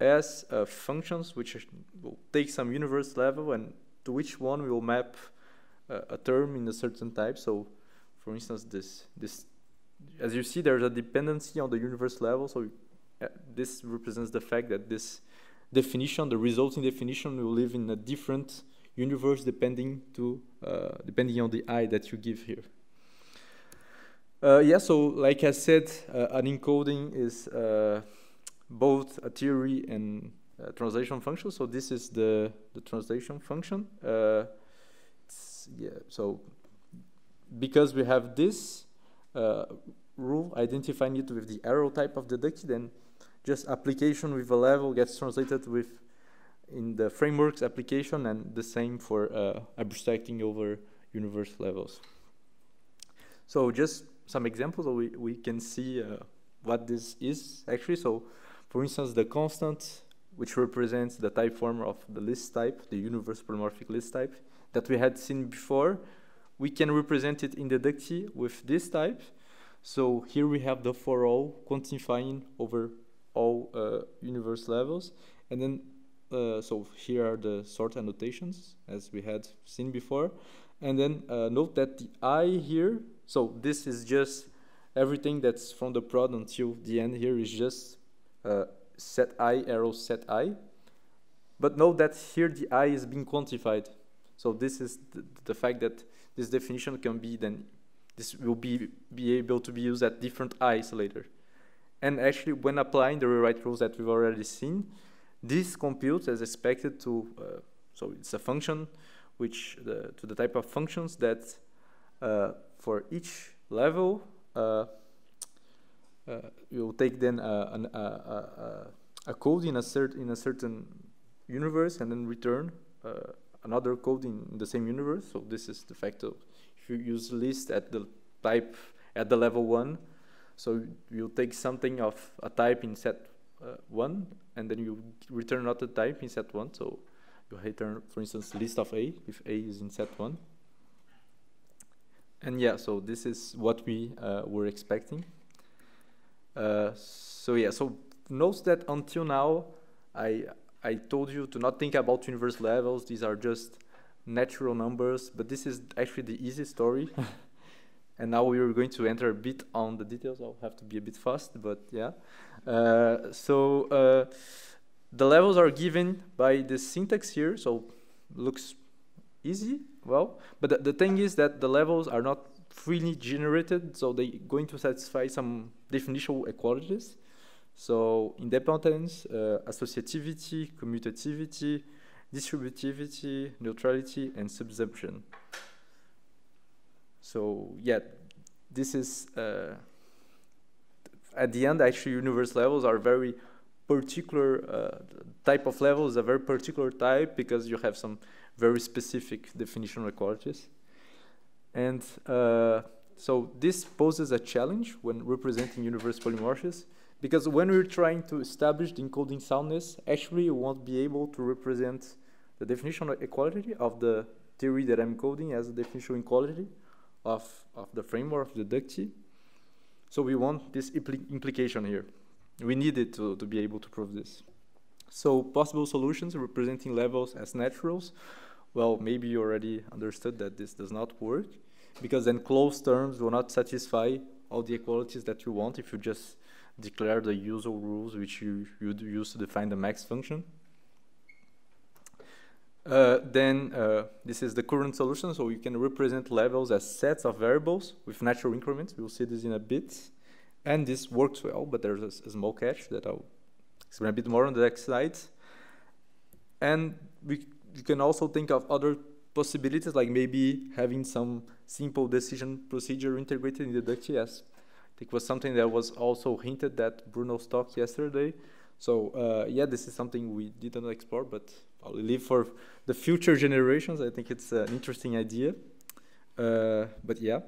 as uh, functions which will take some universe level and to which one we will map uh, a term in a certain type. So, for instance, this this as you see, there's a dependency on the universe level. So uh, this represents the fact that this definition, the resulting definition, will live in a different universe depending to uh, depending on the i that you give here. Uh, yeah, so like I said, uh, an encoding is uh, both a theory and a translation function. So this is the the translation function. Yeah, so because we have this rule identifying it with the arrow type of Dedukti, then just application with a level gets translated with in the frameworks application and the same for uh, abstracting over universe levels. So just some examples we, we can see uh, what this is actually. So for instance, the constant which represents the type form of the list type, the universe polymorphic list type that we had seen before, we can represent it in the Dedukti with this type. So here we have the for all quantifying over all uh, universe levels. And then, uh, so here are the sort annotations as we had seen before. And then uh, note that the i here, so this is just everything that's from the prod until the end here is just uh, set i arrow set i. But note that here the i is being quantified. So this is the fact that this definition can be then, this will be, be able to be used at different i's later. And actually, when applying the rewrite rules that we've already seen, this computes as expected to, uh, so it's a function which, the, to the type of functions that uh, for each level, uh, uh you'll take then a, a, a, a, code in a, cert, in a certain universe and then return uh, another code in the same universe. So this is the fact of if you use list at the type at the level one, so you take something of a type in set uh, one, and then you return another type in set one. So you return, for instance, list of A if A is in set one. And yeah, so this is what we uh, were expecting. Uh, so yeah, so note that until now, I I told you to not think about universe levels. These are just natural numbers, but this is actually the easy story. *laughs* and now we are going to enter a bit on the details. I'll have to be a bit fast, but yeah. Uh, so uh, the levels are given by the syntax here, so looks easy, well, but the, the thing is that the levels are not freely generated, so they're going to satisfy some definitional equalities. So idempotence, uh, associativity, commutativity, distributivity, neutrality, and subsumption. So yeah, this is uh, at the end actually universe levels are very particular uh, type of levels, a very particular type because you have some very specific definitional qualities. And uh, so this poses a challenge when representing universe polymorphisms because when we're trying to establish the encoding soundness, actually you won't be able to represent the definitional equality of the theory that I'm coding as a definitional equality of, of the framework of Dedukti. So we want this impl implication here. We need it to, to be able to prove this. So possible solutions representing levels as naturals. Well, maybe you already understood that this does not work because then closed terms will not satisfy all the equalities that you want if you just declare the usual rules which you would use to define the max function. Uh, then uh, this is the current solution, so you can represent levels as sets of variables with natural increments. We'll see this in a bit. And this works well, but there's a, a small catch that I'll explain a bit more on the next slide. And we, you can also think of other possibilities, like maybe having some simple decision procedure integrated in the as it was something that was also hinted at Bruno's talk yesterday. So uh, yeah, this is something we didn't explore, but I'll leave for the future generations. I think it's an interesting idea. Uh, but yeah.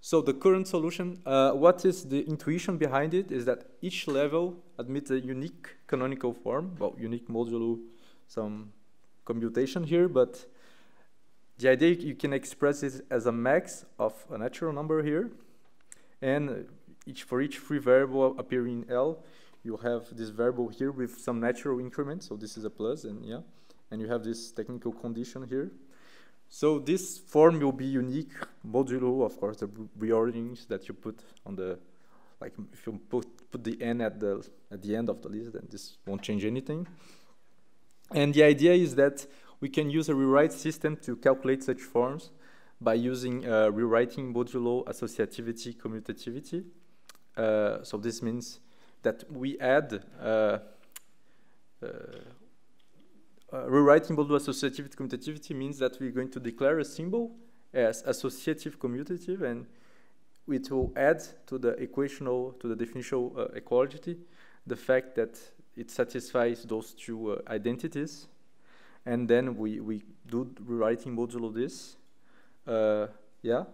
So the current solution, uh, what is the intuition behind it is that each level admits a unique canonical form, well, unique modulo, some commutation here, but the idea you can express it as a max of a natural number here, and each for each free variable appearing in L, you have this variable here with some natural increment, so this is a plus, and yeah. and you have this technical condition here. So this form will be unique modulo, of course, the reorderings that you put on the, like if you put, put the n at the, at the end of the list, then this won't change anything. And the idea is that we can use a rewrite system to calculate such forms by using uh, rewriting modulo associativity commutativity. Uh, so this means that we add uh, uh, uh, rewriting modulo associativity commutativity means that we're going to declare a symbol as associative commutative and it will add to the equational, to the definitional uh, equality, the fact that it satisfies those two identities. And then we, we do rewriting modulo this. Uh, yeah.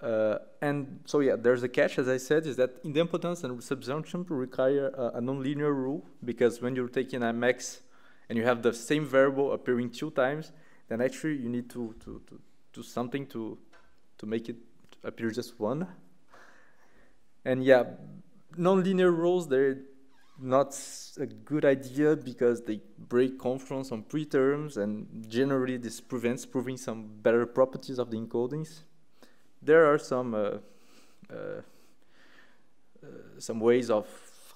Uh, and so yeah, there's a catch, as I said, is that idempotence and subsumption require a, a nonlinear rule because when you're taking a max and you have the same variable appearing two times, then actually you need to, to, to do something to, to make it appear just one. And yeah, nonlinear rules, they're not a good idea because they break confluence on preterms and generally this prevents proving some better properties of the encodings. There are some uh, uh, uh, some ways of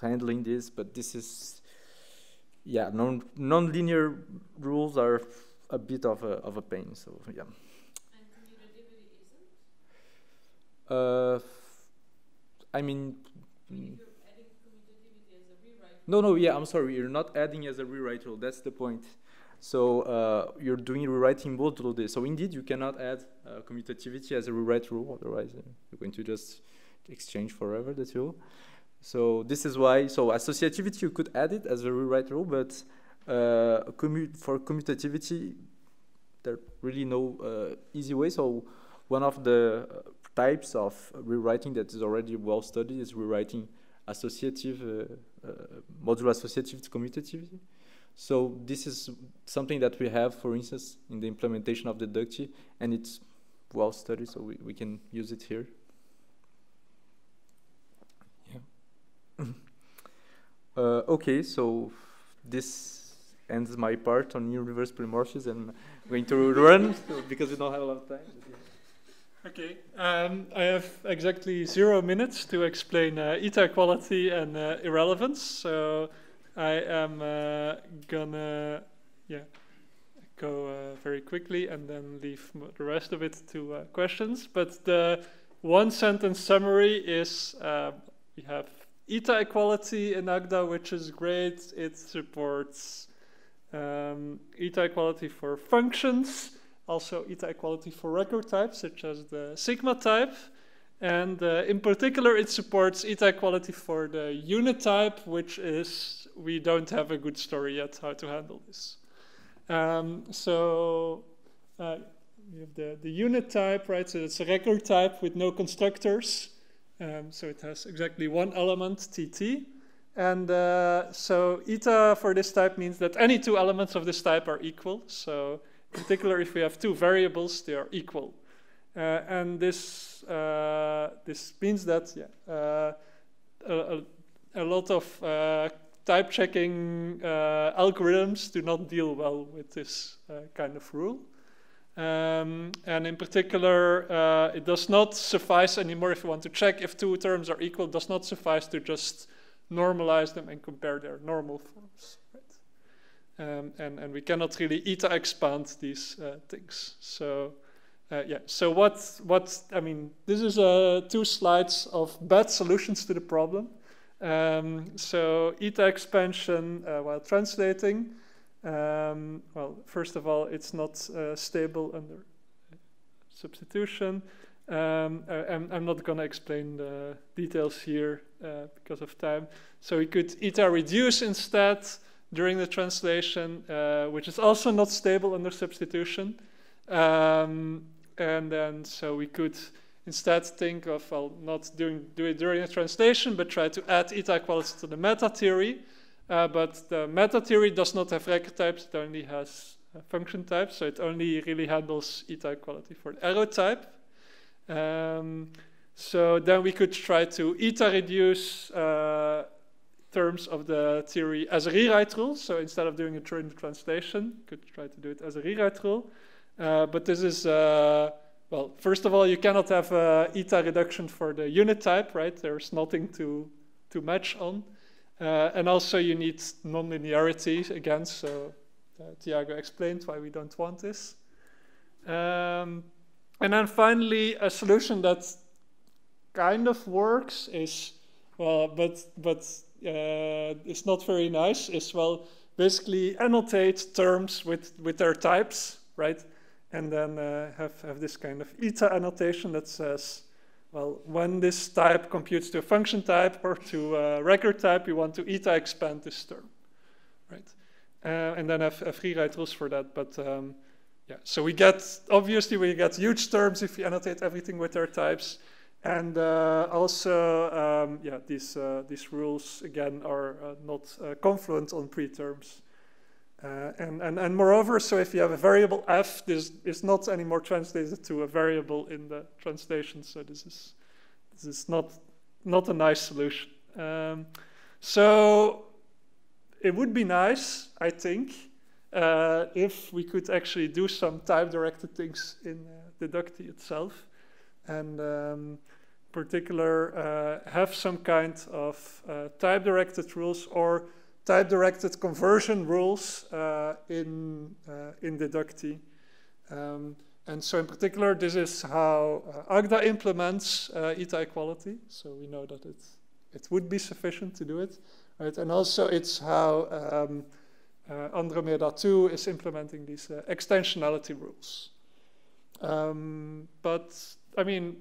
handling this, but this is yeah, non non-linear rules are a bit of a of a pain. So yeah. And commutativity isn't? Uh, I mean, I mean, mm, if you're adding commutativity as a rewrite. No, no, yeah, I'm sorry. You're not adding as a rewrite rule. That's the point. So uh, you're doing rewriting modulo this. So indeed, you cannot add uh, commutativity as a rewrite rule. Otherwise, uh, you're going to just exchange forever the two. So this is why. So associativity, you could add it as a rewrite rule, but uh, for commutativity, there are really no uh, easy way. So one of the uh, types of rewriting that is already well studied is rewriting associative, uh, modulo associative to commutativity. So this is something that we have, for instance, in the implementation of Dedukti, and it's well studied, so we, we can use it here. Yeah. *coughs* uh, okay, so this ends my part on universe polymorphism, and I'm going to run *laughs* because we don't have a lot of time. Okay, um, I have exactly zero minutes to explain uh, eta equality and uh, irrelevance. So I am uh, gonna, yeah, go uh, very quickly and then leave the rest of it to uh, questions. But the one sentence summary is we have eta equality in Agda, which is great. It supports um, eta equality for functions also eta equality for record types, such as the sigma type. And uh, in particular, it supports eta equality for the unit type, which is, we don't have a good story yet how to handle this. Um, so uh, have the, the unit type, right? So it's a record type with no constructors. Um, so it has exactly one element, TT. And uh, so eta for this type means that any two elements of this type are equal. So in particular, if we have two variables, they are equal. Uh, and this, uh, this means that yeah, uh, a, a, lot of uh, type checking uh, algorithms do not deal well with this uh, kind of rule. Um, and in particular, it does not suffice anymore if you want to check if two terms are equal, does not suffice to just normalize them and compare their normal forms. Um, and, and we cannot really eta expand these uh, things. So uh, yeah, so what, what, I mean, this is uh, two slides of bad solutions to the problem. Um, so eta expansion uh, while translating, um, well, first of all, it's not uh, stable under substitution. Um, I'm, I'm, not going to explain the details here uh, because of time. So we could eta reduce instead, during the translation, uh, which is also not stable under substitution. Um, and then so we could instead think of, well, not doing, do it during the translation, but try to add eta equality to the meta theory. Uh, but the meta theory does not have record types, it only has function types, so it only really handles eta equality for the arrow type. Um, so then we could try to eta reduce uh, terms of the theory as a rewrite rule. So instead of doing the translation, you could try to do it as a rewrite rule. Uh, but this is, uh, well, first of all, you cannot have a eta reduction for the unit type, right? There's nothing to, to match on. Uh, and also you need nonlinearity again, so uh, Tiago explained why we don't want this. Um, and then finally, a solution that kind of works is, well, but, but uh, it's not very nice, is, well, basically annotate terms with, with their types, right? And then uh, have, have this kind of eta annotation that says, well, when this type computes to a function type or to a record type, you want to eta expand this term, right? Uh, and then have, have rewrite rules for that. But um, yeah, so we get, obviously we get huge terms if you annotate everything with their types. And uh, also, um, yeah, these, uh, these rules, again, are uh, not uh, confluent on preterms. Uh, and, and, and moreover, so if you have a variable f, this is not anymore translated to a variable in the translation. So this is, this is not, not a nice solution. Um, so it would be nice, I think, uh, if we could actually do some type-directed things in uh, itself, and um, particular uh, have some kind of uh, type-directed rules or type-directed conversion rules uh, in uh, in Dedukti. Um, and so in particular, this is how uh, Agda implements uh, eta equality. So we know that it, it would be sufficient to do it. Right? And also it's how um, uh, Andromeda 2 is implementing these uh, extensionality rules. Um, but, I mean,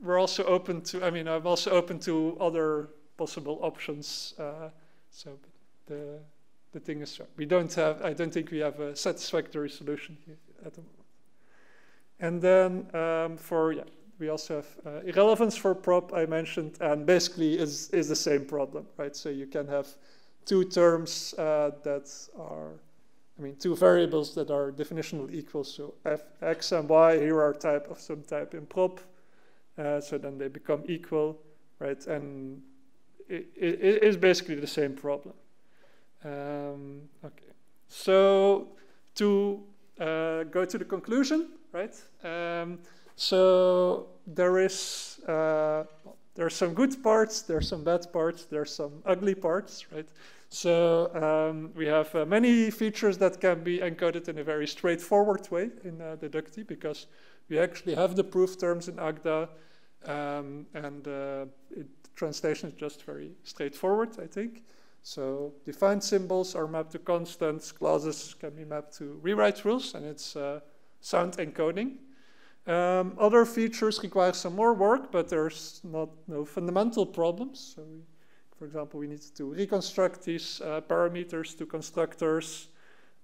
we're also open to, I mean, I'm also open to other possible options. Uh, so the, the thing is, we don't have, I don't think we have a satisfactory solution here at the moment. And then um, for, yeah, we also have uh, irrelevance for prop I mentioned, and basically is, is the same problem, right? So you can have two terms uh, that are, I mean, two variables that are definitionally equal. So f, x and y here are type of some type in prop. Uh, so then they become equal, right? And it, it, it is basically the same problem. Um, okay. So to uh, go to the conclusion, right? Um, so there is uh, there are some good parts, there are some bad parts, there are some ugly parts, right? So um, we have uh, many features that can be encoded in a very straightforward way in uh, Dedukti because we actually have the proof terms in Agda um, and uh, it, translation is just very straightforward, I think. So defined symbols are mapped to constants, clauses can be mapped to rewrite rules, and it's uh, sound encoding. Um, other features require some more work, but there's not no fundamental problems. So, for example, we need to reconstruct these uh, parameters to constructors,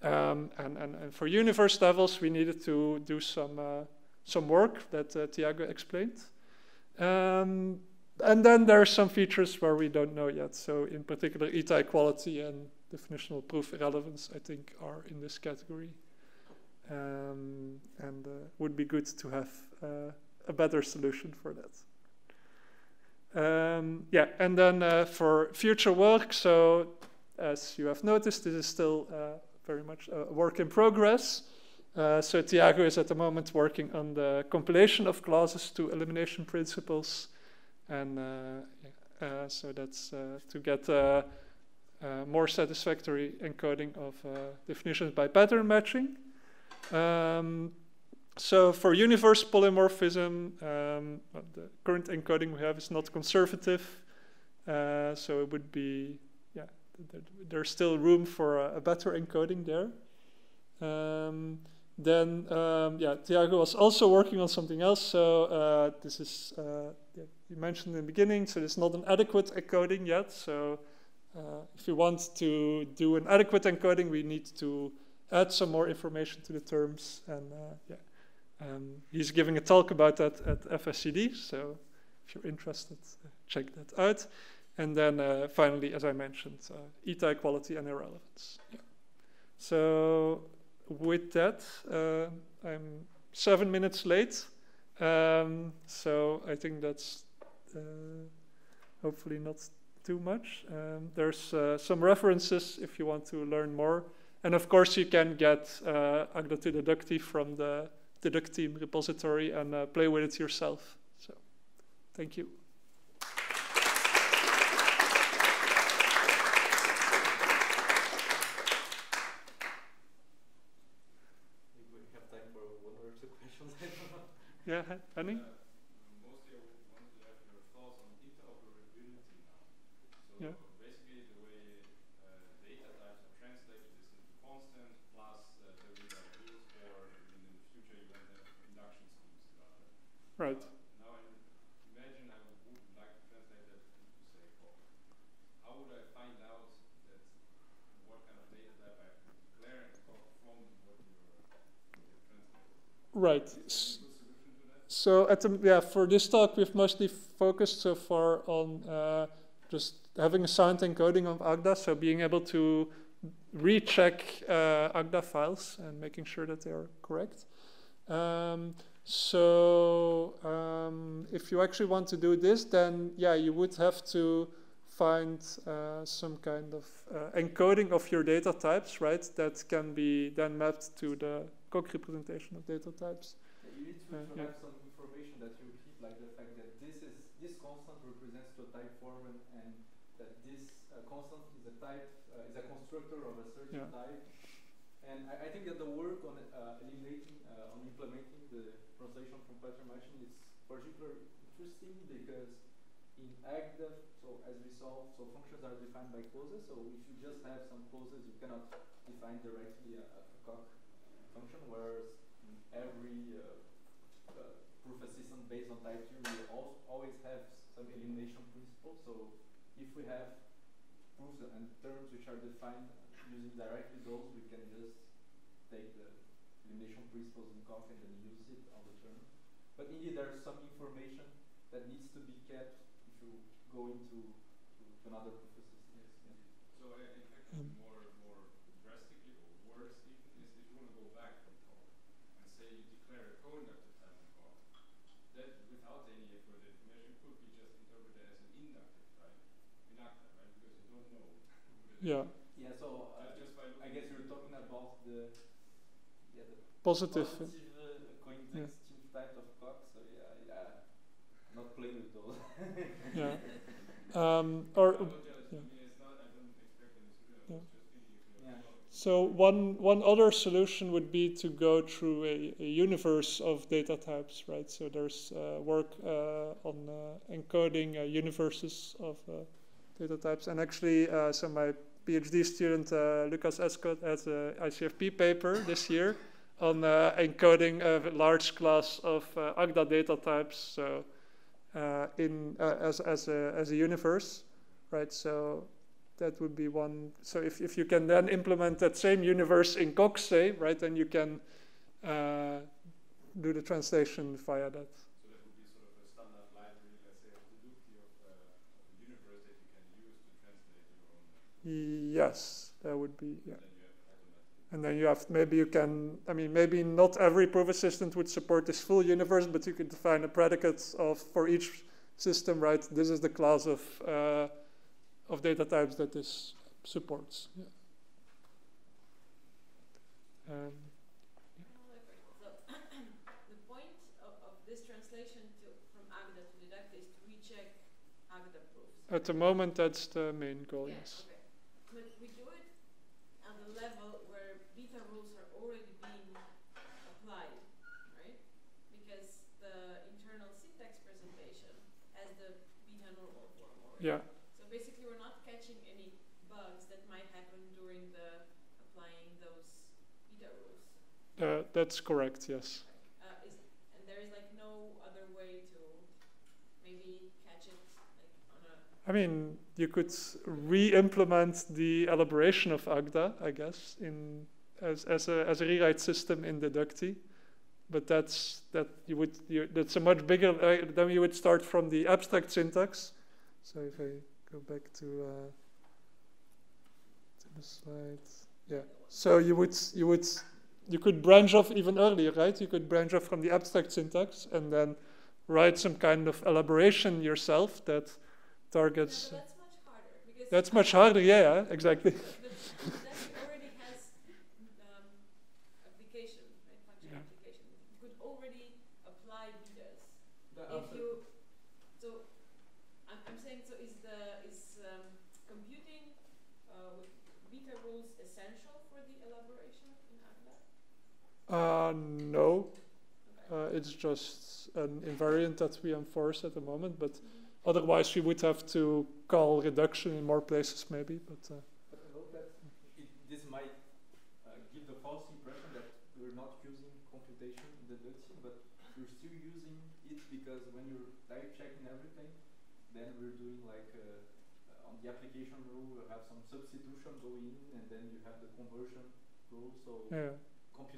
um, and, and, and, for universe levels, we needed to do some uh, some work that uh, Thiago explained. Um, and then there are some features where we don't know yet. So, in particular, eta equality and definitional proof irrelevance, I think, are in this category. Um, and uh, would be good to have uh, a better solution for that. Um, yeah, and then uh, for future work, so as you have noticed, this is still uh, very much a work in progress. Uh, so Thiago is at the moment working on the compilation of clauses to elimination principles, and uh, so that's to get more satisfactory encoding of definitions by pattern matching. Um, so for universe polymorphism, um, the current encoding we have is not conservative. Uh, so it would be, yeah, th there's still room for a, a better encoding there. Um, then, um, yeah, Thiago was also working on something else. So uh, this is, uh, yeah, you mentioned in the beginning, so it's not an adequate encoding yet. So uh, if you want to do an adequate encoding, we need to add some more information to the terms. And uh, yeah, um, he's giving a talk about that at FSCD. So if you're interested, uh, check that out. And then uh, finally, as I mentioned, uh, eta equality and irrelevance. Yeah. So with that, uh, I'm seven minutes late. Um, so I think that's uh, hopefully not too much. Um, there's uh, some references if you want to learn more. And of course, you can get uh, Agda from the Deducteam repository and uh, play with it yourself. So, thank you. Maybe we *laughs* have time for one or two questions. I don't know. Yeah, Henning? Uh, Mostly I would want to have your thoughts on interoperability now. So Yeah. basically the way uh, data types are translated is into constant plus uh, there will be rules or in the future you want to have induction schemes rather. Right. Uh, now I imagine I would, would like to translate that into say Coq. How would I find out that what kind of data type I have to declare in Coq from what you're, what you're translated? Right. Is S- there a good solution to that? So at the yeah for this talk we've mostly focused so far on uh, just having a sound encoding of Agda, so being able to recheck uh, Agda files and making sure that they are correct. Um, so um, if you actually want to do this, then yeah you would have to find uh, some kind of uh, encoding of your data types, right? That can be then mapped to the Coq representation of data types. You need to, Uh, yeah. have some information that you keep, like the fact that this is this constant represents to a type form and, and that this uh, constant is a type uh, is a constructor of a certain Yeah. type. And I, I think that the work on uh, eliminating uh, on implementing the translation from pattern matching is particularly interesting because in Agda, so as we saw, so functions are defined by clauses. So if you just have some clauses, you cannot define directly a, a, Coq function, whereas every uh, proof assistant based on type theory will al- always have some elimination principle. So if we have proofs and terms which are defined using directly those, we can just take the elimination principles in Coq and use it on the term. But indeed, there's some information that needs to be kept if you go into to, to another proof assistant. Yeah. So uh, in fact, Mm. more more drastically or worse even is if you want to go back from Coq and say you declare a co-inductive type in Coq, that without any further information could be just interpreted as an inductive type in Agda, right? Because you don't know. what it is. Yeah, Yeah, so I guess you're talking about the yeah the positive. positive uh, cointext type of. So yeah, yeah, not playing with those. *laughs* *laughs* Yeah. Um, or I will tell it, I yeah. mean, it's not, I don't expect any solution, I Yeah. was just thinking if you Yeah. have a So one one other solution would be to go through a, a universe of data types, right? So there's uh, work uh, on uh, encoding uh, universes of uh, data types, and actually, uh, so my PhD student uh, Lucas Escot has a ICFP paper this year on uh, encoding a large class of uh, Agda data types. So uh, in uh, as as a as a universe, right? So that would be one. So if, if you can then implement that same universe in Coq, say, right, then you can uh, do the translation via that. So that would be sort of a standard library, let's say, of Dedukti of, uh, of the universe that you can use to translate your own. uh, Yes, that would be, yeah. Then you have automatic. And then you have, maybe you can, I mean, maybe not every proof assistant would support this full universe, but you could define a predicate of, for each system, right, this is the class of, uh, of data types that this supports. Yeah. Um, Another question. So the point of, of this translation to from Agda to Dedukti is to recheck Agda proofs. at the moment, that's the main goal, Yeah, yes. okay. But we do it at the level where beta rules are already being applied, right? Because the internal syntax presentation has the beta normal form already. Yeah. So basically, we're not catching any bugs that might happen during the applying those beta rules. Uh, that's correct, yes. Uh, is and there is like no other way to maybe catch it like on a I mean, you could re-implement the elaboration of Agda, I guess, in as, as a as a rewrite system in Dedukti, but that's that you would you, that's a much bigger. Uh, then you would start from the abstract syntax. So if I go back to uh, to the slide, yeah. So you would you would you could branch off even earlier, right? You could branch off from the abstract syntax and then write some kind of elaboration yourself that Yeah, targets. but that's much harder That's much harder. Yeah, yeah, exactly. *laughs* But that already has um, application, right? Function Yeah. application. You could already apply betas. The If you, so, I'm, I'm saying, so is the, is um, computing uh, with beta rules essential for the elaboration in Agda? Uh, no, uh, it's just an invariant that we enforce at the moment, but otherwise we would have to call reduction in more places maybe. But uh, But I hope that it, this might give the false impression that we're not using computation in the Dedukti, but you're still using it because when you're type checking everything, then we're doing like on the application rule, we have some substitution going in, and then you have the conversion rule. So yeah.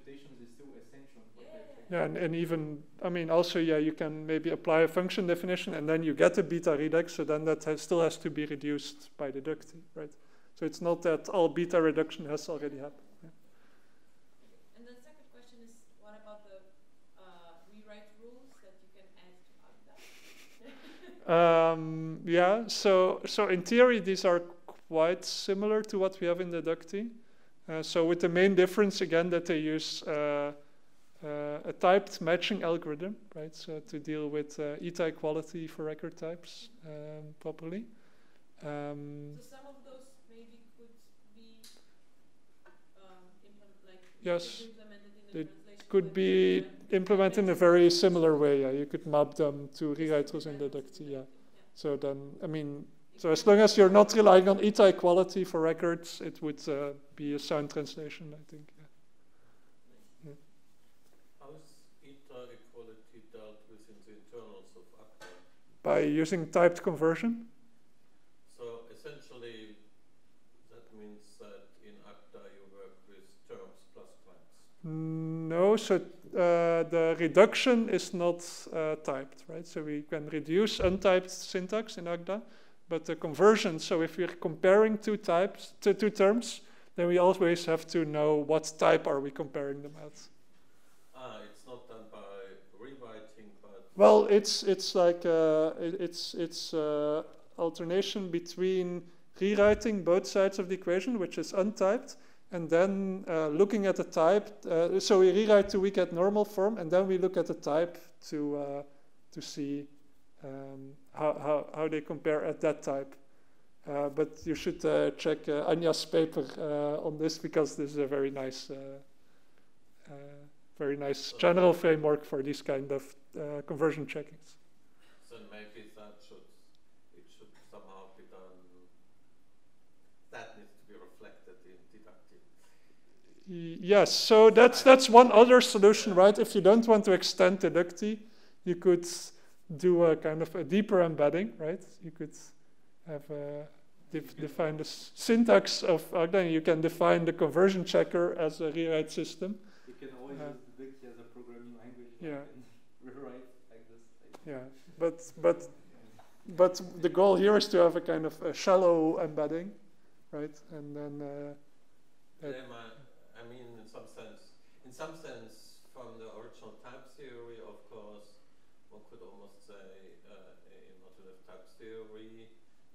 Computation is still essential for Yeah, yeah, and, and even, I mean, also, yeah, you can maybe apply a function definition and then you get a beta reduct, so then that has, still has to be reduced by Dedukti, right? So it's not that all beta reduction has already happened. yeah. And then second question is, what about the uh, rewrite rules that you can add to Agda? *laughs* Um, yeah, so, so in theory, these are quite similar to what we have in Dedukti. Uh, so with the main difference, again, that they use uh, uh, a typed matching algorithm, right? So to deal with uh, eta equality for record types um, properly. Um, So some of those maybe could be um, like Yes. could be implemented in the It translation. could be uh, implemented in a very similar way. Yeah, you could map them to rewrite rules in rewrite Dedukti. Yeah. So then, I mean, so as long as you're not relying on eta equality for records, it would uh, be a sound translation, I think. Yeah. How is eta equality dealt with in the internals of Agda? By using typed conversion. So essentially, that means that in Agda you work with terms plus types. No, so uh, the reduction is not uh, typed, right? So we can reduce untyped syntax in Agda, but the conversion, so if we're comparing two types, to two terms, then we always have to know what type are we comparing them at. Ah, it's not done by rewriting, but Well, it's it's like uh, it, it's it's uh, alternation between rewriting both sides of the equation, which is untyped, and then uh, looking at the type. Uh, so we rewrite to we get normal form, and then we look at the type to uh, to see um, how, how how they compare at that type. Uh, but you should uh, check uh, Anja's paper uh, on this because this is a very nice, uh, uh, very nice general framework for these kind of uh, conversion checkings. So maybe that should, it should somehow be done, that needs to be reflected in Dedukti. Yes, so that's that's one other solution, right? If you don't want to extend Dedukti, you could do a kind of a deeper embedding, right? You could have a def- define the syntax of Agda, and you can define the conversion checker as a rewrite system. You can always Uh, use Dedukti as a programming language. Yeah. And *laughs* rewrite like this. Yeah, but but but the goal here is to have a kind of a shallow embedding, right? And then uh, that- Yeah, I mean, in some sense, in some sense, from the original type theory, of course, one could almost say, uh, in modular type theory,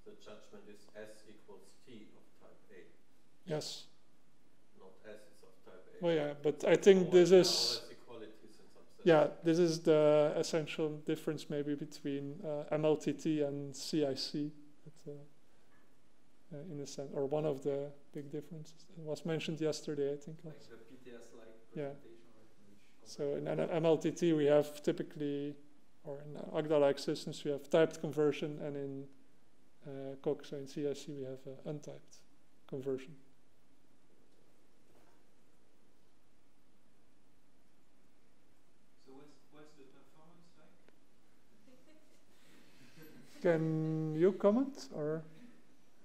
the judgment is S equals T of type A, yes, not S is of type A. well, yeah, but I think More- this is. less equalities in some sense. Yeah, this is the essential difference maybe between uh, MLTT and CIC, but, uh, uh, in a sense, or one of the big differences. It was mentioned yesterday, I think. Like the PTS like Yeah. So in MLTT we have typically, or in Agda-like systems we have typed conversion, and in uh, COC, so in CIC we have uh, untyped conversion. So what's what's the performance like? *laughs* Can you comment or?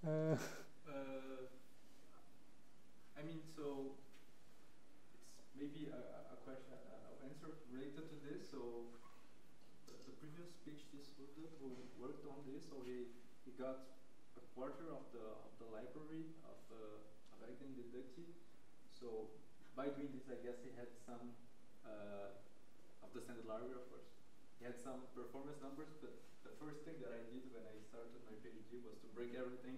Uh, I mean, so it's maybe a, a- a question, a, a answer related to this. So the, the previous PhD student who worked on this, so he, he got a quarter of the of the library of uh, of Agden Dedukti. So by doing this, I guess he had some uh, of the standard library, of course. He had some performance numbers, but the first thing that I did when I started my PhD was to break everything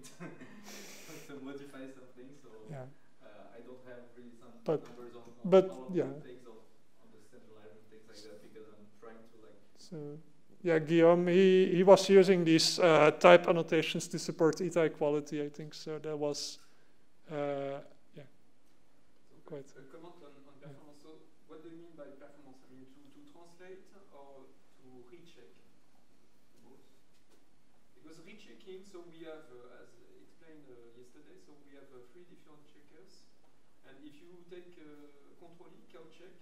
*laughs* to modify something. So Yeah. uh, I don't have really some But- numbers on, on but, all of yeah. the things on, on the centralized and things like that because I'm trying to like So, yeah, Guillaume, he, he was using these uh, type annotations to support eta equality, I think. So that was, uh, yeah, quite. A comment on, on performance. So, what do you mean by performance? I mean, to, to translate or to recheck? Both. Because rechecking, so we have, uh, as explained uh, yesterday, so we have uh, three different checkers. And if you take uh, control E, kocheck,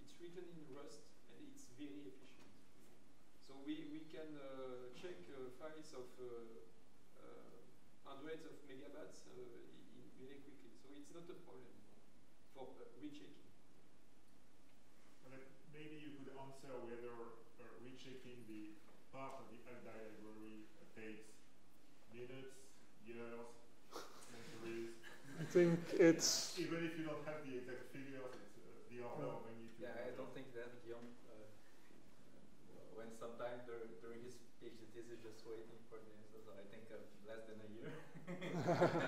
it's written in Rust and it's very efficient. So we, we can uh, check uh, files of uh, uh, hundreds of megabytes uh, in very quickly. So it's not a problem for uh, rechecking. Well, maybe you could answer whether uh, rechecking the part of the Agda library uh, takes minutes, years, centuries. I think it's, Even if you don't have the exact figures, it's uh, the order No. when you Yeah, I don't think that Guillaume uh, went sometime dur- during his PhD thesis just waiting for the answer. So I think uh, less than a year. *laughs*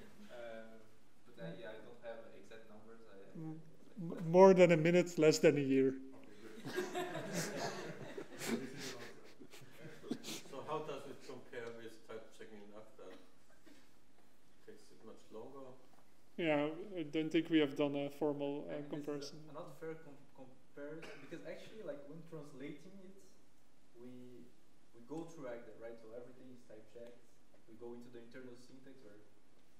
*laughs* uh, but I, yeah, I don't have exact numbers. I, I Mm. like- m- more than a minute, less than a year. *laughs* So how does it compare with type checking Agda? Takes it much longer? Yeah, I don't think we have done a formal uh, I mean, this is comparison. Not fair com- comparison because actually, like when translating it, we we go through Agda, right? So everything is type checked. We go into the internal syntax where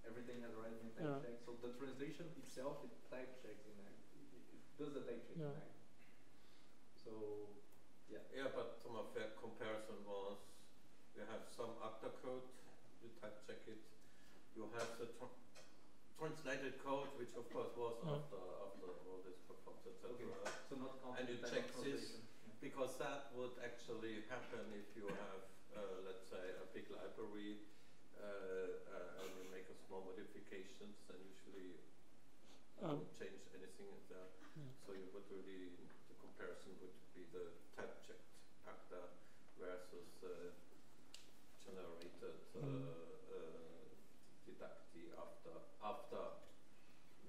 everything has already been type Yeah. checked. So the translation itself, it type checks in Agda. It, it does the type check in Yeah. So yeah. Yeah, but to my fair comparison was, you have some Agda code, you type check it, you have the tr- translated code, which of course was Yeah. after, after all this performed, etc. Okay. So not And you counting check this translation. Because that would actually happen if you have, uh, let's say, a big library, uh, uh, and you make a small modifications, and usually you Um, don't change anything in there. Yeah. So you would really, the comparison would be the type checked Agda versus uh, generated uh, Mm. uh, Dedukti after, after,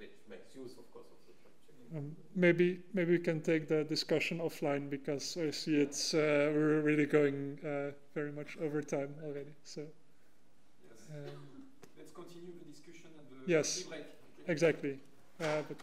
which makes use, of course, of the. Um, maybe maybe we can take the discussion offline because I see it's uh, we're really going uh, very much over time already. So Yes. um, Let's continue the discussion at the Yes. break. okay? exactly. Uh, but